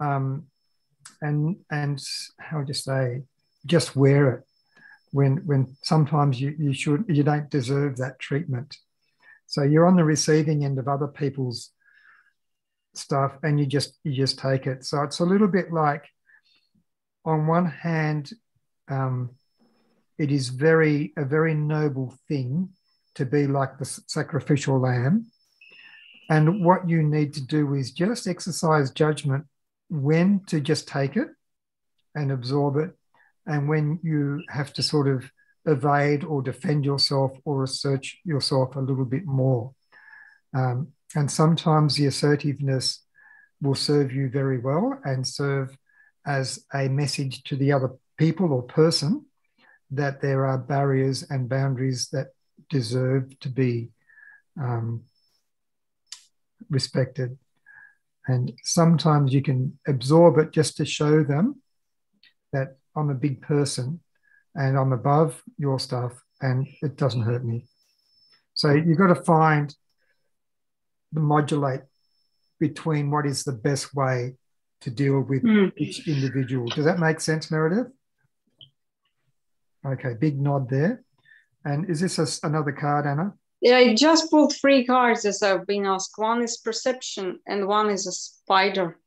Speaker 1: Um, and and how would you say, just wear it when when sometimes you, you should you don't deserve that treatment. So you're on the receiving end of other people's stuff and you just you just take it. So it's a little bit like on one hand, um, it is very a very noble thing to be like the sacrificial lamb. And what you need to do is just exercise judgment when to just take it and absorb it, and when you have to sort of evade or defend yourself or assert yourself a little bit more. Um, and sometimes the assertiveness will serve you very well and serve as a message to the other people or person that there are barriers and boundaries that deserve to be um, respected. And sometimes you can absorb it just to show them that I'm a big person and I'm above your stuff and it doesn't hurt me. So you've got to find the modulate between what is the best way to deal with mm. each individual. Does that make sense, Meredith? Okay, big nod there. And is this a, another card, Anna?
Speaker 6: Yeah, I just pulled three cards as I've been asked. One is perception, and one is a spider.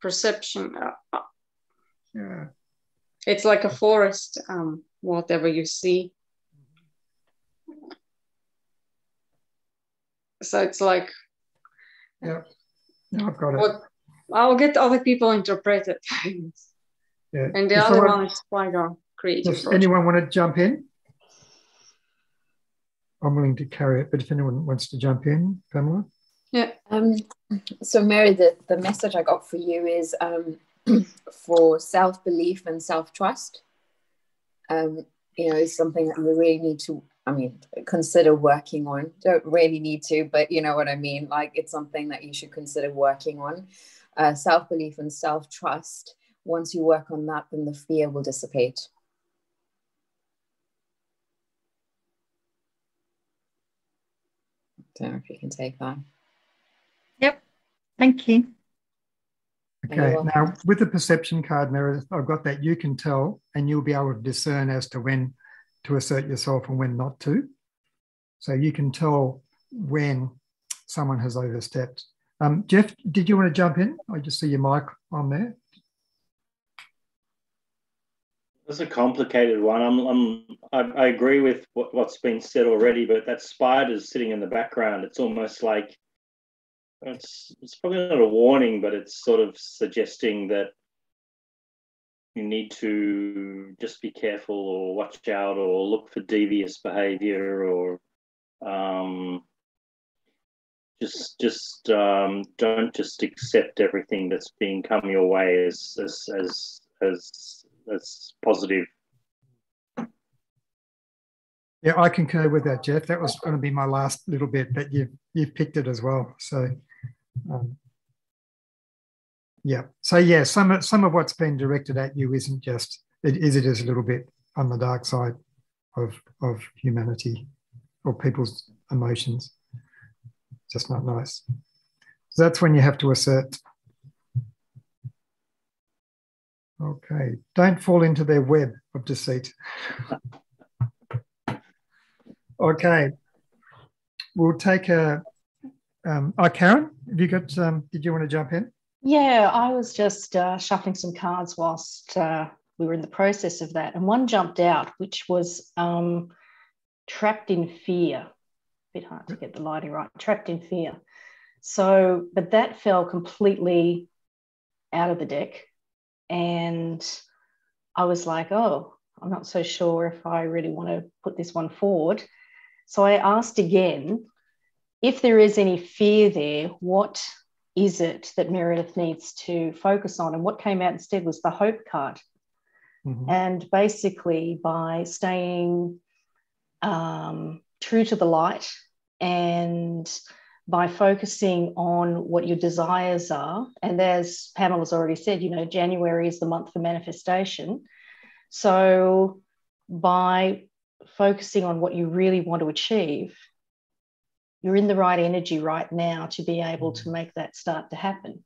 Speaker 6: Perception. Uh, uh.
Speaker 1: yeah.
Speaker 6: It's like a forest, um, whatever you see. So it's like.
Speaker 1: Yeah, I've got it. What,
Speaker 6: I'll get other people interpret it.
Speaker 1: yeah.
Speaker 6: And the other one is spider creative.
Speaker 1: Does anyone want to jump in? I'm willing to carry it, but if anyone wants to jump in, Pamela.
Speaker 4: Yeah. Um, so, Mary, the, the message I got for you is um, for self belief and self trust. Um, you know, is something that we really need to, I mean, consider working on. Don't really need to, but you know what I mean? Like, it's something that you should consider working on. Uh, self belief and self trust. Once you work on that, then the fear will dissipate. don't know if you can take that.
Speaker 7: Yep. Thank you.
Speaker 1: Okay, now with the perception card, Meredith, I've got that you can tell and you'll be able to discern as to when to assert yourself and when not to. So you can tell when someone has overstepped. Um, Jeff, did you want to jump in? I just see your mic on there.
Speaker 3: It's a complicated one. I'm, I'm I, I agree with what, what's been said already, but that spider's sitting in the background. It's almost like it's it's probably not a warning, but it's sort of suggesting that you need to just be careful or watch out or look for devious behavior or um, just just um, don't just accept everything that's being come your way as as as as that's positive.
Speaker 1: Yeah, I concur with that, Jeff. That was going to be my last little bit, but you've you've picked it as well. So, um, yeah. So yeah, some some of what's been directed at you isn't just it is it is a little bit on the dark side of of humanity or people's emotions. Just not nice. So that's when you have to assert Okay. Don't fall into their web of deceit. okay. We'll take a. Um, Karen, have you got? Um, did you want to jump in?
Speaker 5: Yeah, I was just uh, shuffling some cards whilst uh, we were in the process of that, and one jumped out, which was um, trapped in fear. A bit hard to get the lighting right. Trapped in fear. So, but that fell completely out of the deck and I was like, oh, I'm not so sure if I really want to put this one forward. So I asked again if there is any fear there, what is it that Meredith needs to focus on? And what came out instead was the hope card. Mm-hmm. And basically, by staying um, true to the light and by focusing on what your desires are, and as Pamela's already said, you know, January is the month for manifestation. So, by focusing on what you really want to achieve, you're in the right energy right now to be able to make that start to happen.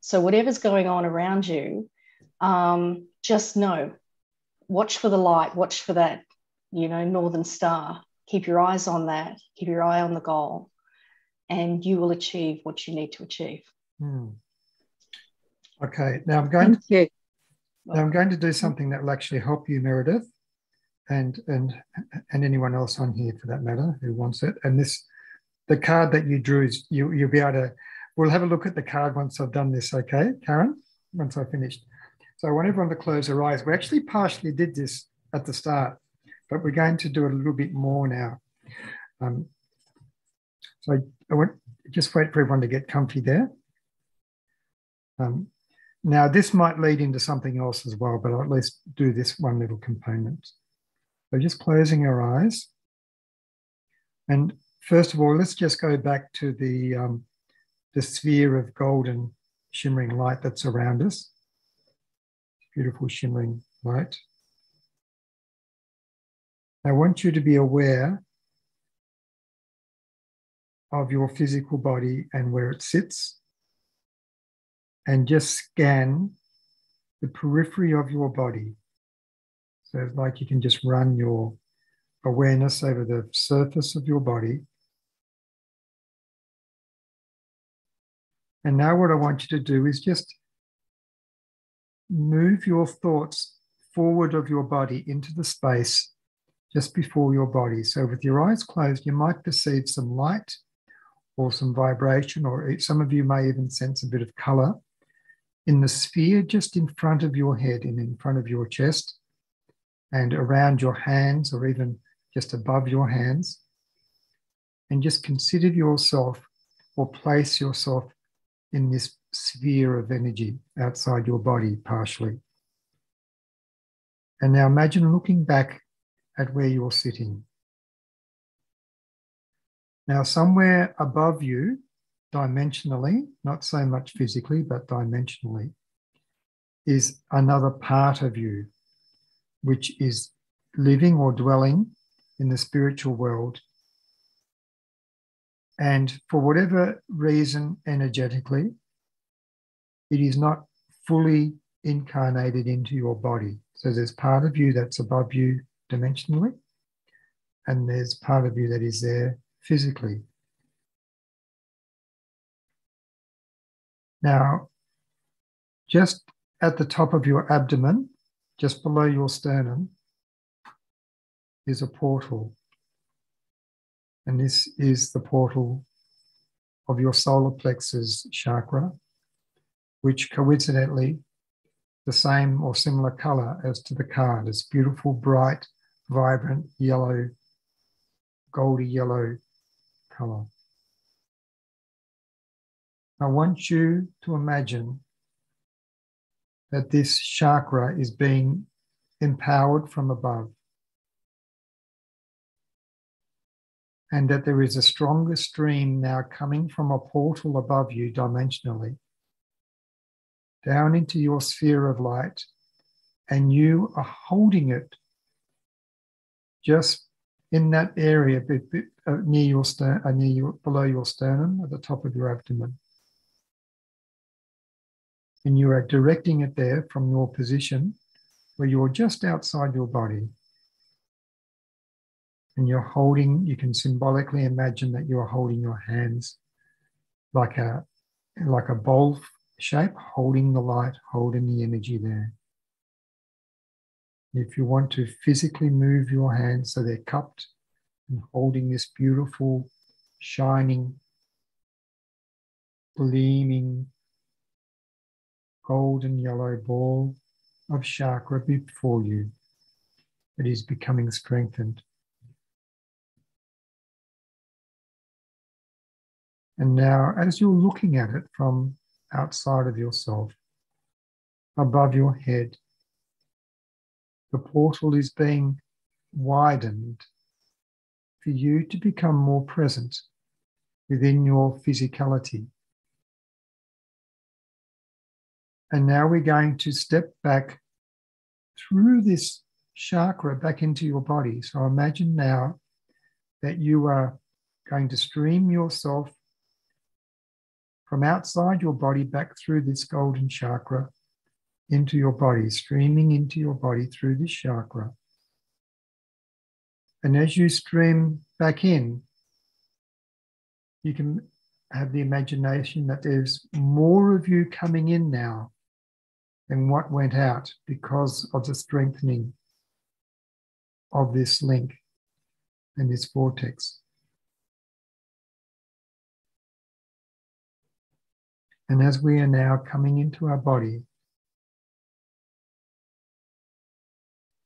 Speaker 5: So, whatever's going on around you, um, just know, watch for the light, watch for that, you know, northern star. Keep your eyes on that, keep your eye on the goal, and you will achieve what you need to achieve.
Speaker 1: Hmm. Okay, now I'm going Thank to. You. Now I'm going to do something that will actually help you, Meredith, and and and anyone else on here for that matter who wants it. And this, the card that you drew is you you'll be able to. We'll have a look at the card once I've done this. Okay, Karen. Once I've finished. So I want everyone to close their eyes. We actually partially did this at the start, but we're going to do it a little bit more now. Um, so I, want just wait for everyone to get comfy there. Um, now, this might lead into something else as well, but I'll at least do this one little component. So just closing our eyes. And first of all, let's just go back to the, um, the sphere of golden shimmering light that's around us beautiful shimmering light. I want you to be aware of your physical body and where it sits, and just scan the periphery of your body. So it's like you can just run your awareness over the surface of your body. And now, what I want you to do is just move your thoughts forward of your body into the space just before your body. So, with your eyes closed, you might perceive some light or some vibration, or some of you may even sense a bit of color in the sphere just in front of your head and in front of your chest and around your hands or even just above your hands. And just consider yourself or place yourself in this sphere of energy outside your body, partially. And now imagine looking back at where you're sitting. Now, somewhere above you, dimensionally, not so much physically, but dimensionally, is another part of you, which is living or dwelling in the spiritual world. And for whatever reason, energetically, it is not fully incarnated into your body. So there's part of you that's above you dimensionally, and there's part of you that is there physically. Now, just at the top of your abdomen, just below your sternum, is a portal. And this is the portal of your solar plexus chakra, which coincidentally the same or similar color as to the card. It's beautiful, bright, vibrant yellow, goldy yellow color. I want you to imagine that this chakra is being empowered from above. And that there is a stronger stream now coming from a portal above you dimensionally down into your sphere of light, and you are holding it just in that area uh, near your stern, uh, near your, below your sternum, at the top of your abdomen. And you are directing it there from your position where you're just outside your body. And you're holding, you can symbolically imagine that you're holding your hands like a like a bowl shape, holding the light, holding the energy there. If you want to physically move your hands so they're cupped and holding this beautiful, shining, gleaming, golden yellow ball of chakra before you that is becoming strengthened. And now, as you're looking at it from outside of yourself, above your head. the portal is being widened for you to become more present within your physicality. And now we're going to step back through this chakra back into your body. So imagine now that you are going to stream yourself from outside your body back through this golden chakra into your body, streaming into your body through this chakra. And as you stream back in, you can have the imagination that there's more of you coming in now than what went out because of the strengthening of this link and this vortex. And as we are now coming into our body,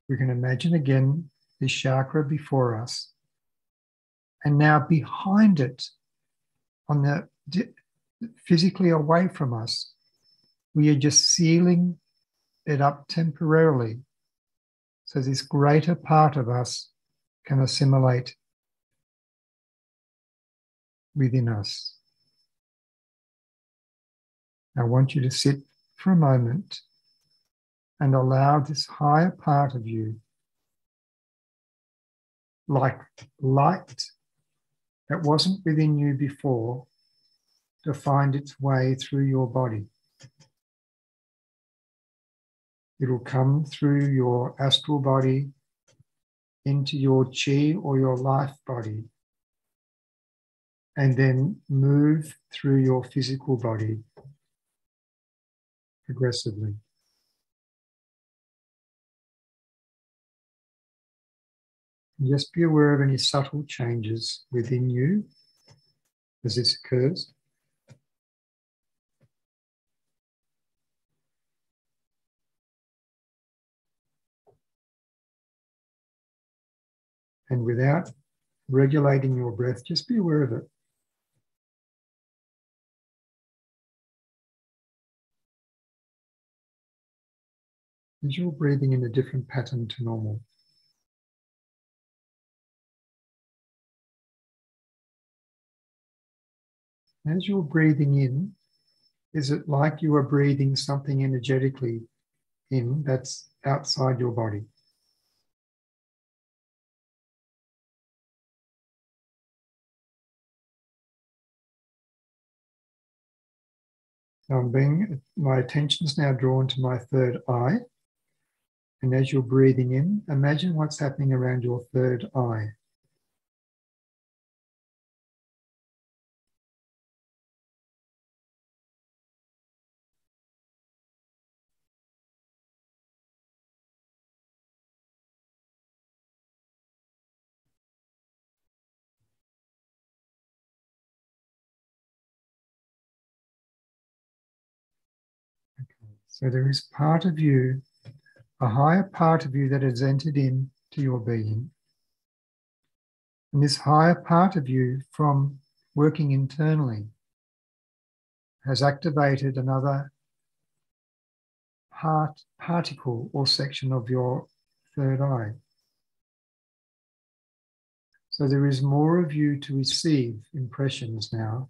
Speaker 1: we can imagine again this chakra before us. And now behind it, on the physically away from us, we are just sealing it up temporarily so this greater part of us can assimilate within us. I want you to sit for a moment and allow this higher part of you, like light that wasn't within you before, to find its way through your body. It'll come through your astral body into your chi or your life body, and then move through your physical body progressively. just be aware of any subtle changes within you as this occurs. And without regulating your breath, just be aware of it. As you're breathing in a different pattern to normal. As you're breathing in, is it like you are breathing something energetically in that's outside your body? So I'm being, my attention is now drawn to my third eye. And as you're breathing in, imagine what's happening around your third eye. So there is part of you, a higher part of you that has entered into your being. And this higher part of you from working internally has activated another part, particle or section of your third eye. So there is more of you to receive impressions now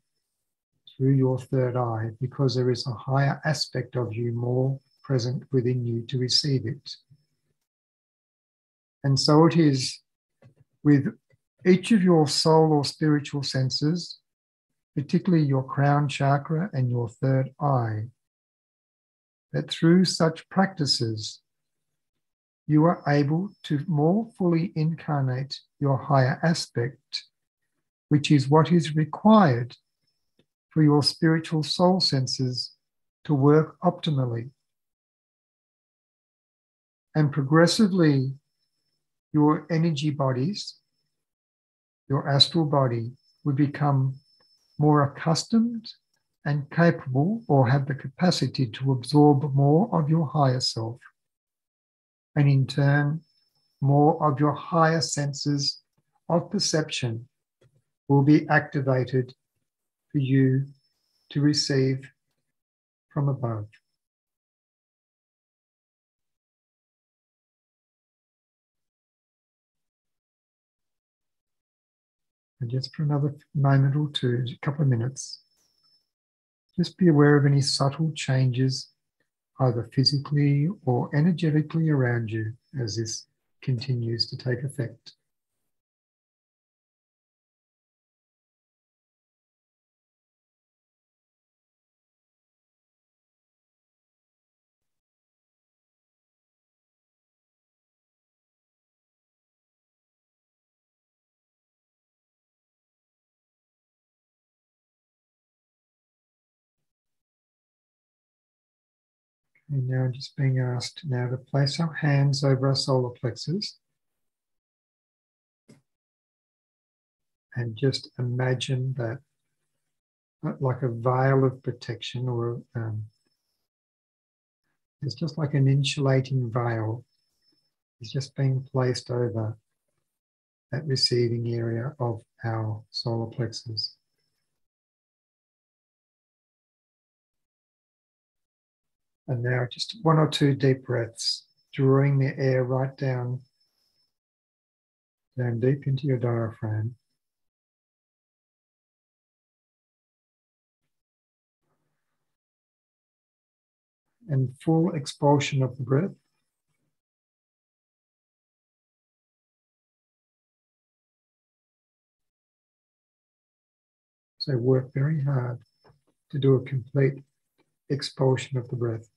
Speaker 1: through your third eye because there is a higher aspect of you more present within you to receive it. And so it is with each of your soul or spiritual senses, particularly your crown chakra and your third eye, that through such practices, you are able to more fully incarnate your higher aspect, which is what is required for your spiritual soul senses to work optimally. And progressively, your energy bodies, your astral body, would become more accustomed and capable or have the capacity to absorb more of your higher self. And in turn, more of your higher senses of perception will be activated for you to receive from above. And just for another moment or two, a couple of minutes, just be aware of any subtle changes, either physically or energetically around you as this continues to take effect. And now I'm just being asked now to place our hands over our solar plexus. And just imagine that uh, like a veil of protection or um, it's just like an insulating veil is just being placed over that receiving area of our solar plexus. And now just one or two deep breaths, drawing the air right down, down deep into your diaphragm. And full expulsion of the breath. So work very hard to do a complete expulsion of the breath.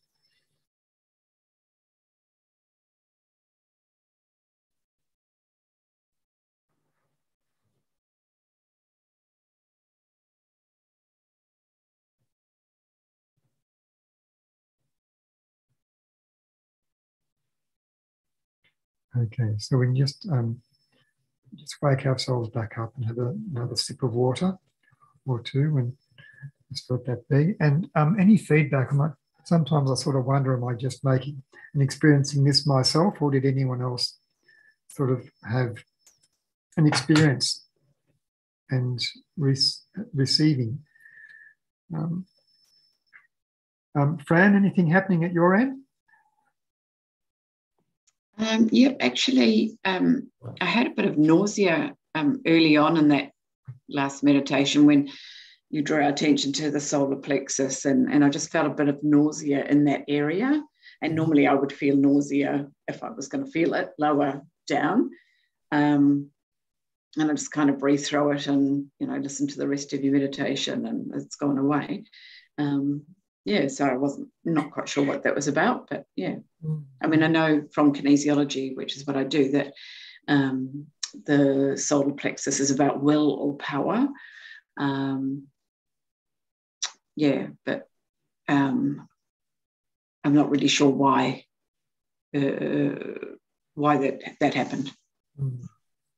Speaker 1: Okay, so we can just um, just wake ourselves back up and have a, another sip of water or two and just let that be. And um, any feedback, I sometimes I sort of wonder, am I just making and experiencing this myself or did anyone else sort of have an experience and re- receiving? Um, um, Fran, anything happening at your end?
Speaker 8: Um, yep, actually, um, I had a bit of nausea um, early on in that last meditation when you draw attention to the solar plexus, and, and I just felt a bit of nausea in that area. And normally I would feel nausea if I was going to feel it lower down. Um, and I just kind of breathe through it and, you know, listen to the rest of your meditation and it's gone away. Um, yeah, so I wasn't not quite sure what that was about, but yeah, mm. I mean, I know from kinesiology, which is what I do, that um, the solar plexus is about will or power. Um, yeah, but um, I'm not really sure why uh, why that that happened.
Speaker 1: Mm.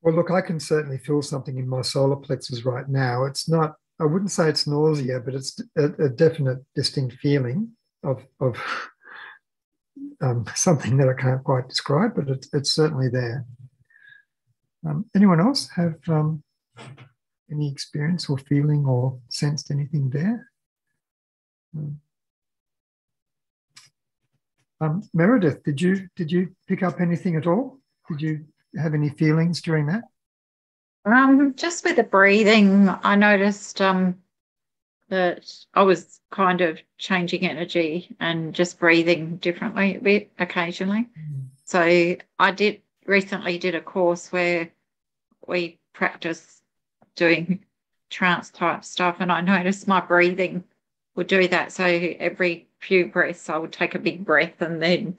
Speaker 1: Well, look, I can certainly feel something in my solar plexus right now. It's not I wouldn't say it's nausea, but it's a, a definite, distinct feeling of, of um, something that I can't quite describe, but it's, it's certainly there. Um, anyone else have um, any experience or feeling or sensed anything there? Um, um, Meredith, did you did you pick up anything at all? Did you have any feelings during that?
Speaker 9: Um, just with the breathing, I noticed um, that I was kind of changing energy and just breathing differently a bit occasionally. Mm. So I did recently did a course where we practice doing trance type stuff, and I noticed my breathing would do that. So every few breaths, I would take a big breath and then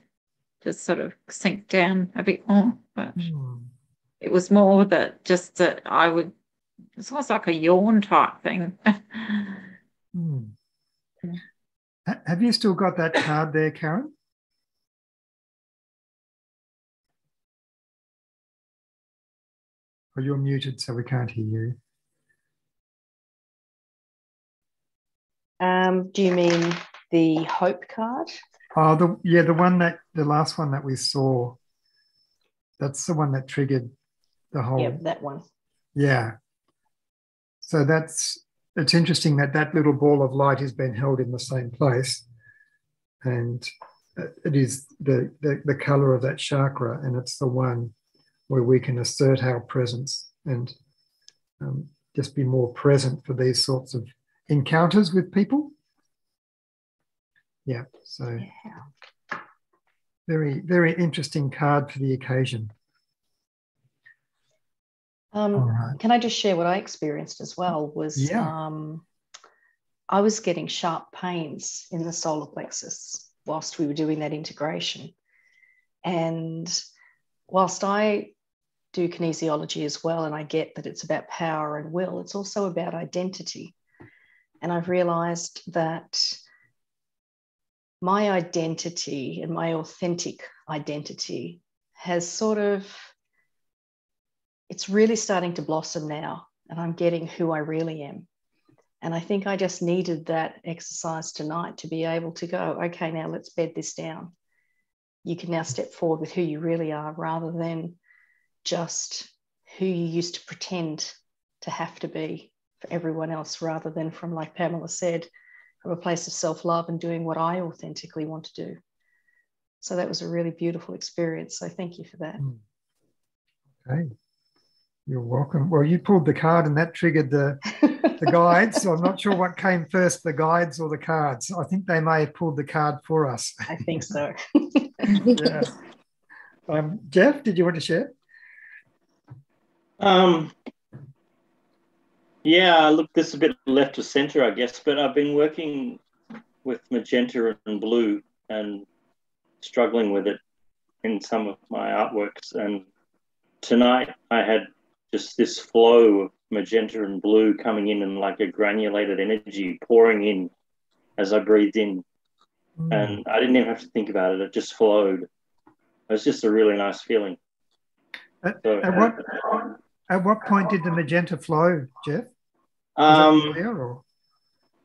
Speaker 9: just sort of sink down a bit more. But mm it was more that just that I would, it's almost like a yawn type thing.
Speaker 1: hmm. Have you still got that card there, Karen? Oh, you're muted, so we can't hear you.
Speaker 5: Um, do you mean the hope card?
Speaker 1: Oh, the yeah, the one that the last one that we saw. That's the one that triggered the whole
Speaker 5: yeah that one
Speaker 1: yeah so that's it's interesting that that little ball of light has been held in the same place and it is the, the, the color of that chakra and it's the one where we can assert our presence and um, just be more present for these sorts of encounters with people. Yeah, so
Speaker 5: Yeah.
Speaker 1: very, very interesting card for the occasion.
Speaker 5: Um,
Speaker 1: right.
Speaker 5: Can I just share what I experienced as well? Was
Speaker 1: Yeah.
Speaker 5: um, I was getting sharp pains in the solar plexus whilst we were doing that integration. And whilst I do kinesiology as well, and I get that it's about power and will, it's also about identity. And I've realized that my identity and my authentic identity has sort of it's really starting to blossom now and i'm getting who i really am. And i think i just needed that exercise tonight to be able to go okay now let's bed this down. You can now step forward with who you really are rather than just who you used to pretend to have to be for everyone else rather than from like pamela said from a place of self-love and doing what i authentically want to do. So that was a really beautiful experience. So thank you for that. Hmm.
Speaker 1: Okay. You're welcome. Well, you pulled the card and that triggered the, the guides. So I'm not sure what came first, the guides or the cards. I think they may have pulled the card for us.
Speaker 5: i think so
Speaker 1: yeah. Um, Jeff, did you want to share?
Speaker 3: Um, yeah, look, this is a bit left of center, I guess, but I've been working with magenta and blue and struggling with it in some of my artworks. And tonight I had just this flow of magenta and blue coming in and like a granulated energy pouring in as I breathed in.
Speaker 1: Hmm.
Speaker 3: And I didn't even have to think about it, it just flowed. It was just a really nice feeling.
Speaker 1: At,
Speaker 3: So,
Speaker 1: at what at what point did the magenta flow, Jeff?
Speaker 3: Um,
Speaker 1: or?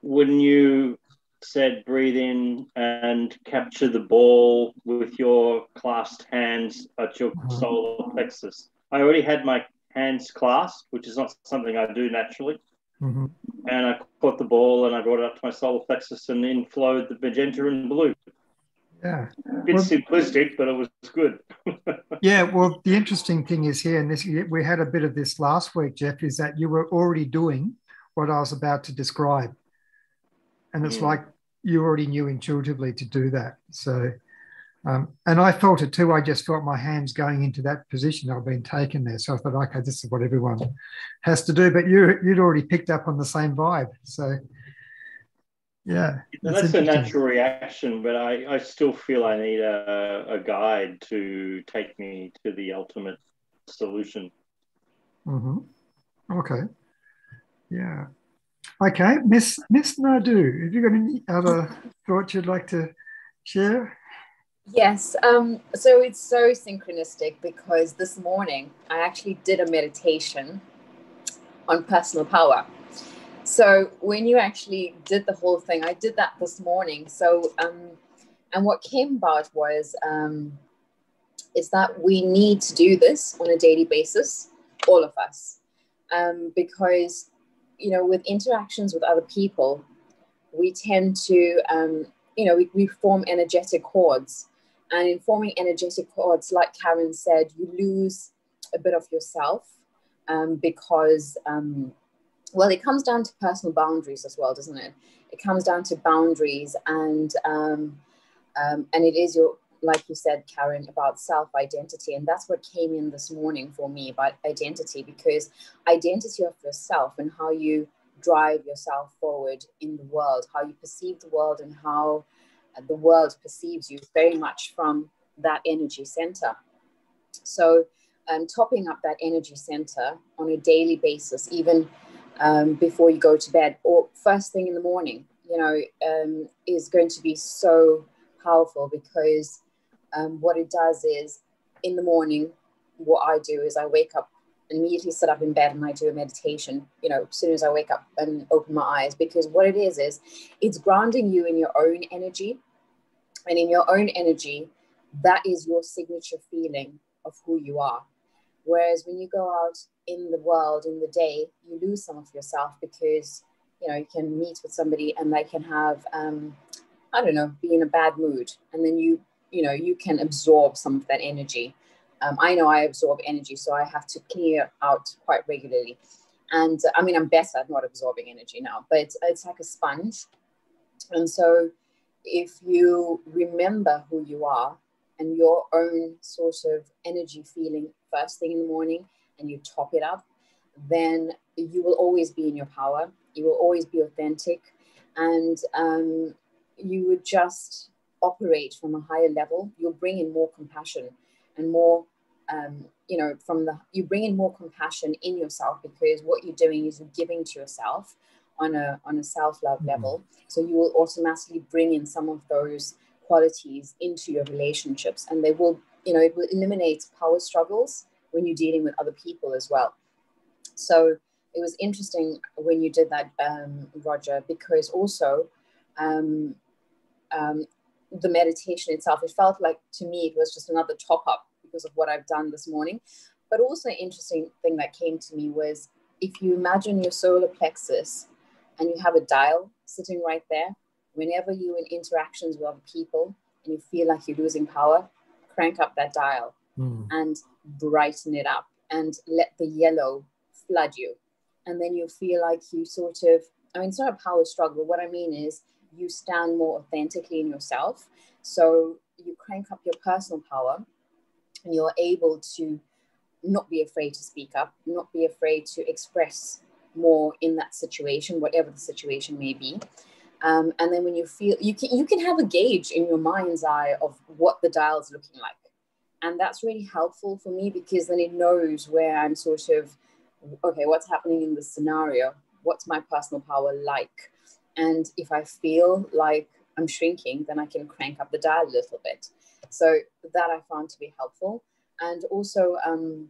Speaker 3: when you said breathe in and capture the ball with your clasped hands at your
Speaker 1: Mhm.
Speaker 3: solar plexus. I already had my hands clasped, which is not something I do naturally.
Speaker 1: Mhm.
Speaker 3: And I caught the ball and I brought it up to my solar plexus and then flowed the magenta and blue.
Speaker 1: Yeah.
Speaker 3: A bit
Speaker 1: Well-
Speaker 3: simplistic, but it was good.
Speaker 1: Yeah, well, the interesting thing is here, and this we had a bit of this last week, Jeff, is that you were already doing what I was about to describe, and it's
Speaker 3: Mm.
Speaker 1: like you already knew intuitively to do that. So, um, and I felt it too. I just felt my hands going into that position. I've been taken there, so I thought, okay, this is what everyone has to do. But you you'd already picked up on the same vibe, so yeah,
Speaker 3: that's a natural reaction, but I, I still feel I need a, a guide to take me to the ultimate solution.
Speaker 1: hmm Okay. Yeah. Okay, Miss Miss Nadu, have you got any other thoughts you'd like to share?
Speaker 4: Yes. Um, so it's so synchronistic because this morning I actually did a meditation on personal power. So when you actually did the whole thing, I did that this morning. So um, and what came about was um, is that we need to do this on a daily basis, all of us, um, because you know with interactions with other people, we tend to um, you know we, we form energetic cords and in forming energetic cords, like Karen said, you lose a bit of yourself um, because, um, well, it comes down to personal boundaries as well, doesn't it? It comes down to boundaries, and um, um, and it is your, like you said, Karen, about self identity, and that's what came in this morning for me about identity, because identity of yourself and how you drive yourself forward in the world, how you perceive the world, and how the world perceives you very much from that energy center. So, um, topping up that energy center on a daily basis, even um, before you go to bed or first thing in the morning, you know, um, is going to be so powerful because um, what it does is in the morning, what I do is I wake up immediately sit up in bed and I do a meditation, you know, as soon as I wake up and open my eyes, because what it is, is it's grounding you in your own energy. And in your own energy, that is your signature feeling of who you are. Whereas when you go out in the world, in the day, you lose some of yourself because, you know, you can meet with somebody and they can have, um, I don't know, be in a bad mood. And then you, you know, you can absorb some of that energy. Um, I know I absorb energy, so I have to clear out quite regularly. And I mean, I'm better at not absorbing energy now, but it's, it's like a sponge. And so if you remember who you are and your own sort of energy feeling first thing in the morning and you top it up, then you will always be in your power. You will always be authentic and um, you would just operate from a higher level. You'll bring in more compassion and more um, you know from the you bring in more compassion in yourself because what you're doing is you're giving to yourself on a on a self-love mm-hmm. level so you will automatically bring in some of those qualities into your relationships and they will you know it will eliminate power struggles when you're dealing with other people as well so it was interesting when you did that um, roger because also um, um, the meditation itself it felt like to me it was just another top up because of what I've done this morning. But also, an interesting thing that came to me was if you imagine your solar plexus and you have a dial sitting right there, whenever you're in interactions with other people and you feel like you're losing power, crank up that dial mm. and brighten it up and let the yellow flood you. And then you feel like you sort of, I mean, it's not a power struggle. What I mean is you stand more authentically in yourself. So you crank up your personal power and you're able to not be afraid to speak up, not be afraid to express more in that situation, whatever the situation may be. Um, and then when you feel you can you can have a gauge in your mind's eye of what the dial is looking like, and that's really helpful for me because then it knows where I'm sort of okay, what's happening in the scenario, what's my personal power like, and if I feel like I'm shrinking, then I can crank up the dial a little bit. So that I found to be helpful. And also, um,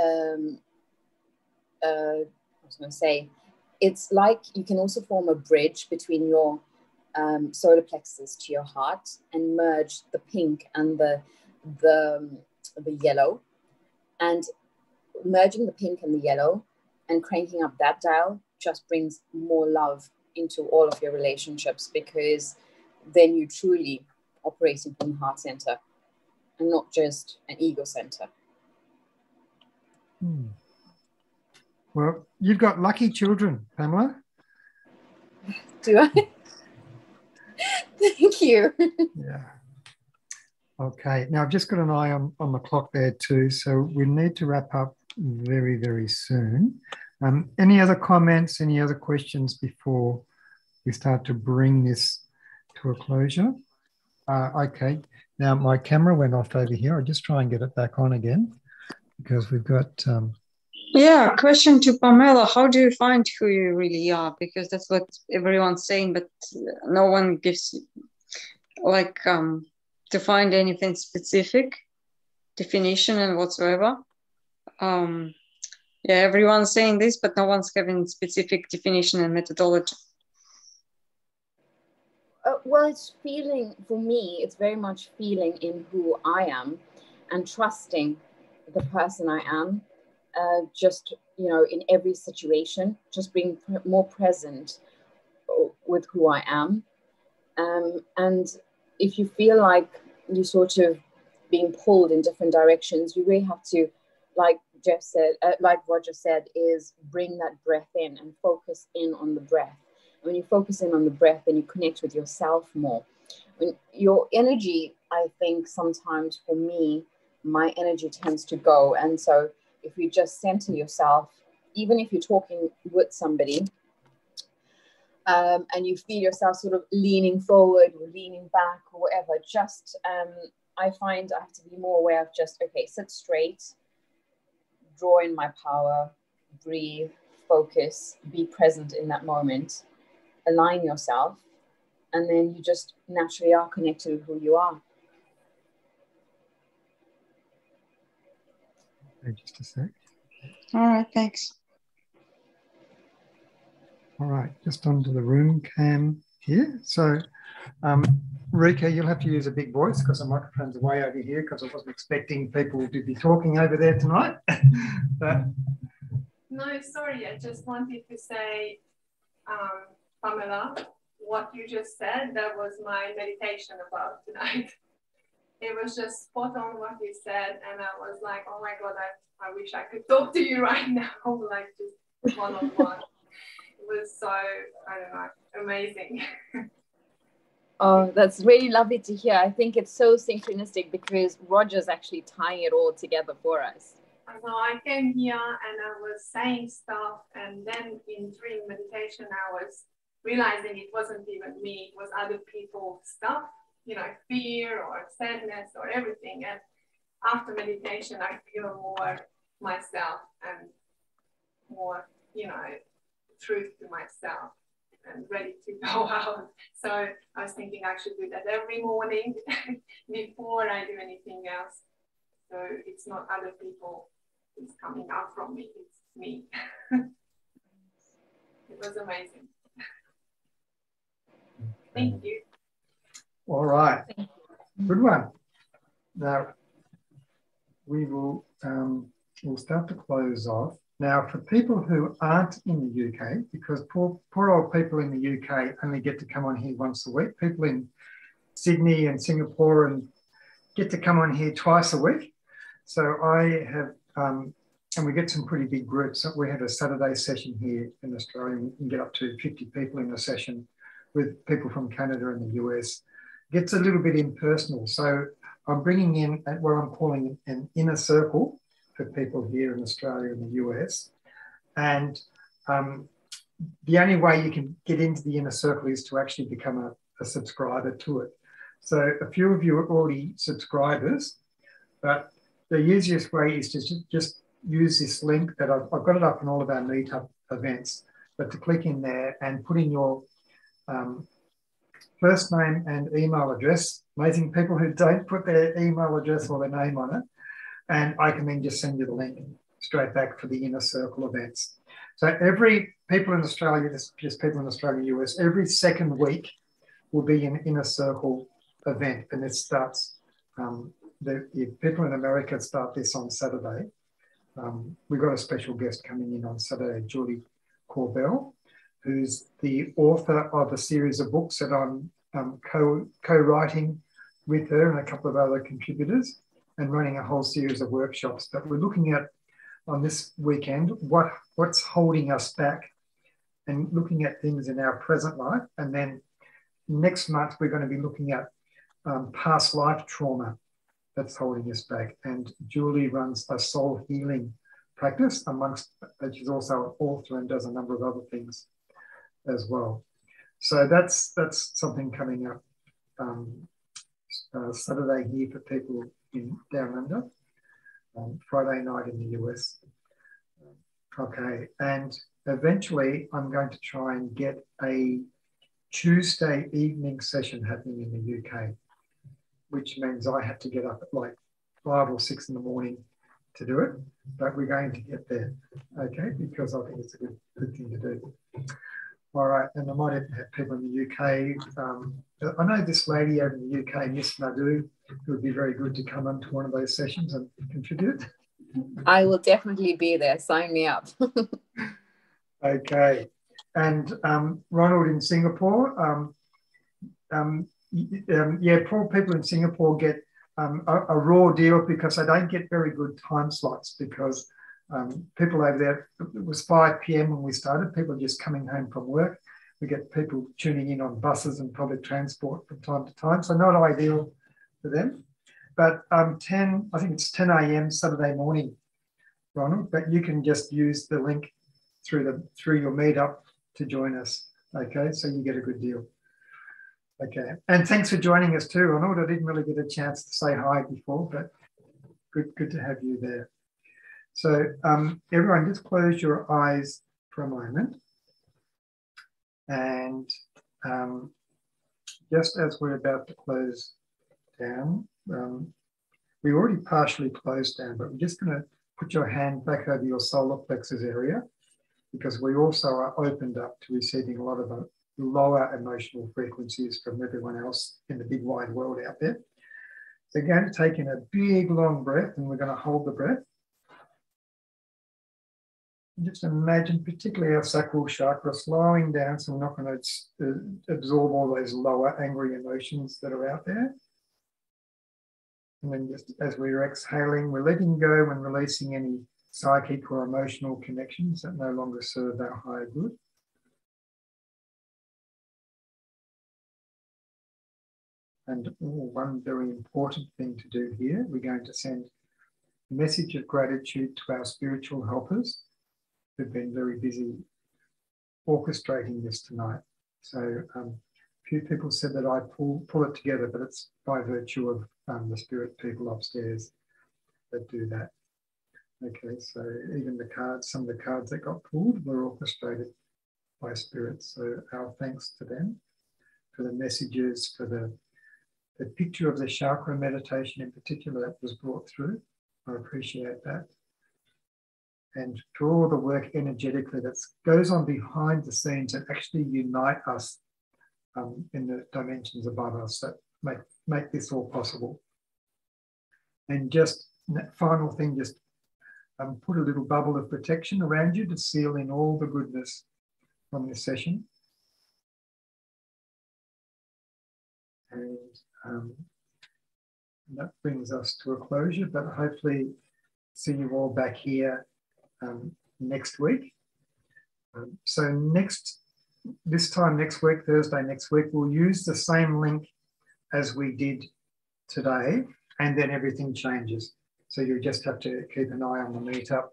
Speaker 4: um, uh, I was going to say, it's like you can also form a bridge between your um, solar plexus to your heart and merge the pink and the the the yellow, and merging the pink and the yellow and cranking up that dial just brings more love into all of your relationships because then you truly operating from the heart center and not just an ego center.
Speaker 1: Hmm. Well, you've got lucky children, Pamela.
Speaker 4: Do I? Thank you.
Speaker 1: yeah. Okay. Now I've just got an eye on, on the clock there too, so we need to wrap up very, very soon. Um, any other comments, any other questions before we start to bring this to a closure? Uh, okay, now my camera went off over here. I'll just try and get it back on again because we've got. Um...
Speaker 6: Yeah, question to Pamela. How do you find who you really are? Because that's what everyone's saying, but no one gives like um, to find anything specific definition and whatsoever. Um, yeah, everyone's saying this, but no one's having specific definition and methodology
Speaker 4: uh, well, it's feeling for me. It's very much feeling in who I am, and trusting the person I am. Uh, just you know, in every situation, just being more present with who I am. Um, and if you feel like you sort of being pulled in different directions, you really have to, like Jeff said, uh, like Roger said, is bring that breath in and focus in on the breath. And when you focus in on the breath then you connect with yourself more. When your energy i think sometimes for me my energy tends to go. And so if you just center yourself even if you're talking with somebody um, and you feel yourself sort of leaning forward or leaning back or whatever just um, i find i have to be more aware of just okay sit straight draw in my power breathe focus be present in that moment align yourself, and then you just naturally are connected with who you are.
Speaker 1: Just a sec.
Speaker 6: All right, thanks.
Speaker 1: All right, just onto the room cam here. So, um, Rika, you'll have to use a big voice because the microphone's way over here because I wasn't expecting people to be talking over there tonight. but...
Speaker 10: No, sorry, I just wanted to say um, Pamela, what you just said, that was my meditation about tonight. It was just spot on what you said, and I was like, oh my god, I, I wish I could talk to you right now, like just one on one. It was so, I don't know, amazing.
Speaker 4: Oh, that's really lovely to hear. I think it's so synchronistic because Roger's actually tying it all together for us.
Speaker 10: So I came here and I was saying stuff, and then in dream meditation, I was realizing it wasn't even me, it was other people's stuff, you know, fear or sadness or everything. And after meditation, I feel more myself and more, you know, truth to myself ready to go out. So I was thinking I should do that every morning before I do anything else. So it's not other people it's coming out from me, it's me. it was amazing. Thank you.
Speaker 1: All right. Good one. Now we will um, we'll start to close off. Now, for people who aren't in the UK, because poor, poor old people in the UK only get to come on here once a week, people in Sydney and Singapore and get to come on here twice a week. So I have, um, and we get some pretty big groups. We have a Saturday session here in Australia. We can get up to 50 people in a session with people from Canada and the US. It gets a little bit impersonal. So I'm bringing in what I'm calling an inner circle for people here in Australia and the US. And um, the only way you can get into the inner circle is to actually become a, a subscriber to it. So a few of you are already subscribers, but the easiest way is to just use this link that I've, I've got it up in all of our meetup events, but to click in there and put in your um, first name and email address. Amazing people who don't put their email address or their name on it. And I can then just send you the link straight back for the inner circle events. So every people in Australia, just, people in Australia, US, every second week will be an inner circle event, and it starts. Um, the, the, people in America start this on Saturday. Um, we've got a special guest coming in on Saturday, Julie Corbell, who's the author of a series of books that I'm um, co co-writing with her and a couple of other contributors and running a whole series of workshops. But we're looking at on this weekend what what's holding us back and looking at things in our present life. And then next month we're going to be looking at um, past life trauma that's holding us back. And Julie runs a soul healing practice amongst that she's also an author and does a number of other things as well. So that's that's something coming up um, uh, Saturday here for people in Down Under, um, Friday night in the US. Okay, and eventually I'm going to try and get a Tuesday evening session happening in the UK, which means I have to get up at like five or six in the morning to do it, but we're going to get there, okay, because I think it's a good, good thing to do. All right, and I might have people in the UK. Um, I know this lady over in the UK, Miss Madhu, who would be very good to come onto one of those sessions and contribute.
Speaker 4: I will definitely be there. Sign me up.
Speaker 1: okay, and um, Ronald in Singapore. Um, um, um yeah, poor people in Singapore get um, a, a raw deal because they don't get very good time slots because um, people over there, it was 5 p.m. when we started, people just coming home from work. We get people tuning in on buses and public transport from time to time. So, not ideal for them. But um, 10, I think it's 10 a.m. Saturday morning, Ronald, but you can just use the link through the through your meetup to join us. Okay, so you get a good deal. Okay, and thanks for joining us too, Ronald. I didn't really get a chance to say hi before, but good, good to have you there. So um, everyone just close your eyes for a moment. And um, just as we're about to close down, um, we already partially closed down, but we're just going to put your hand back over your solar plexus area because we also are opened up to receiving a lot of the lower emotional frequencies from everyone else in the big wide world out there. So again, taking a big long breath and we're going to hold the breath. Just imagine, particularly our sacral chakra, slowing down so we're not going to uh, absorb all those lower angry emotions that are out there. And then just as we're exhaling, we're letting go and releasing any psychic or emotional connections that no longer serve our higher good. And oh, one very important thing to do here, we're going to send a message of gratitude to our spiritual helpers who've been very busy orchestrating this tonight. So um, few people said that I pull, pull it together, but it's by virtue of um, the spirit people upstairs that do that. Okay, so even the cards, some of the cards that got pulled were orchestrated by spirits. So our thanks to them for the messages, for the the picture of the chakra meditation in particular that was brought through. I appreciate that. And for all the work energetically that goes on behind the scenes and actually unite us um, in the dimensions above us that make, make this all possible. And just final thing, just um, put a little bubble of protection around you to seal in all the goodness from this session. And um, that brings us to a closure, but hopefully see you all back here um, next week. Um, so next, this time next week, Thursday next week, we'll use the same link as we did today, and then everything changes. So you just have to keep an eye on the meetup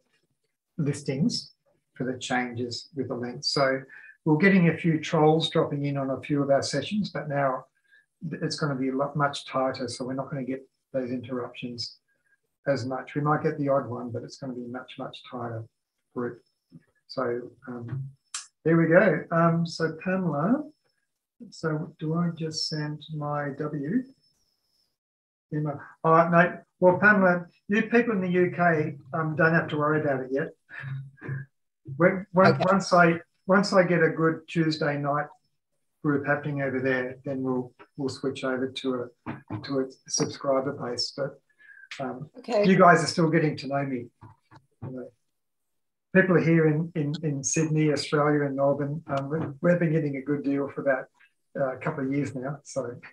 Speaker 1: listings for the changes with the link. So we're getting a few trolls dropping in on a few of our sessions, but now it's going to be much tighter, so we're not going to get those interruptions as much. We might get the odd one, but it's going to be much, much tighter group. So um, there we go. Um, so Pamela, so do I just send my W? Email. All right, mate. Well, Pamela, you people in the UK um, don't have to worry about it yet. When, when, okay. Once I once I get a good Tuesday night group happening over there, then we'll we'll switch over to a to a subscriber base. But um, okay. you guys are still getting to know me. You know, people here in, in, in Sydney, Australia, and Melbourne. Um, we've been getting a good deal for about uh, a couple of years now. So,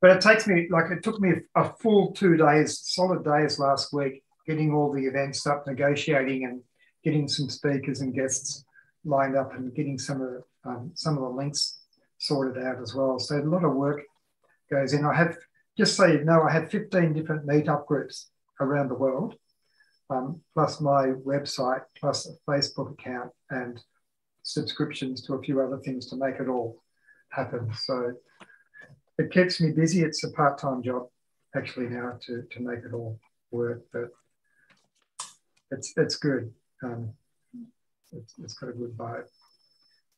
Speaker 1: but it takes me like it took me a full two days, solid days last week, getting all the events up, negotiating, and getting some speakers and guests lined up, and getting some of um, some of the links sorted out as well. So a lot of work goes in. I have, just so you know, I have 15 different meetup groups around the world, um, plus my website, plus a Facebook account and subscriptions to a few other things to make it all happen. So it keeps me busy. It's a part-time job actually now to, to make it all work, but it's, it's good. Um, it's, it's got a good vibe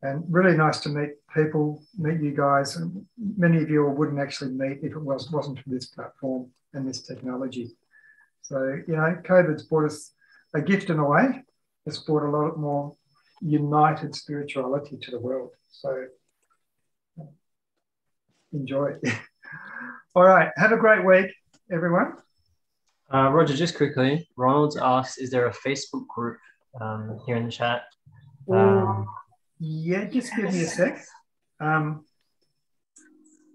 Speaker 1: and really nice to meet people, meet you guys. And many of you wouldn't actually meet if it was, wasn't for this platform and this technology. So, you know, COVID's brought us a gift in a way. It's brought a lot more united spirituality to the world. So enjoy it. All right. Have a great week, everyone.
Speaker 2: Uh, Roger, just quickly, Ronald asks, is there a Facebook group um, here in the chat? Um,
Speaker 1: yeah, just give me a sec. Um,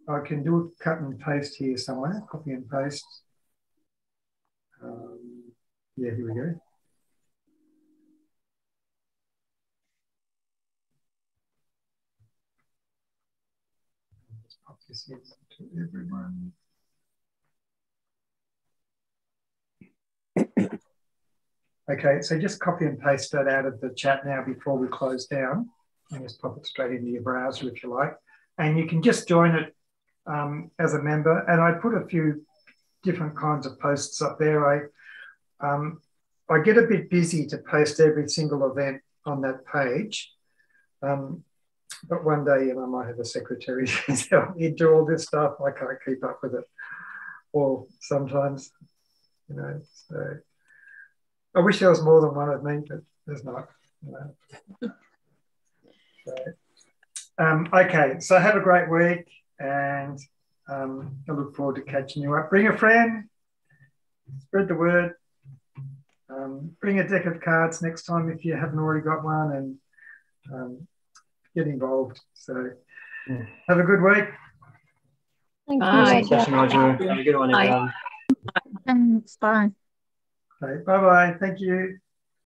Speaker 1: I can do a cut and paste here somewhere, copy and paste. Um, yeah, here we go. Pop this in to everyone. Okay, so just copy and paste that out of the chat now before we close down and just pop it straight into your browser if you like. And you can just join it um, as a member. And I put a few different kinds of posts up there. I um, I get a bit busy to post every single event on that page. Um, but one day, you know, I might have a secretary help me do all this stuff. I can't keep up with it. Or sometimes, you know, so I wish there was more than one of me, but there's not. You know. Um, okay, so have a great week and um, I look forward to catching you up. Bring a friend, spread the word. Um, bring a deck of cards next time if you haven't already got one and um, get involved. So yeah. have a good week.
Speaker 7: Thank Bye.
Speaker 2: you. Bye. Have a good one, everyone.
Speaker 9: Bye. Bye.
Speaker 1: Okay, bye bye. Thank you.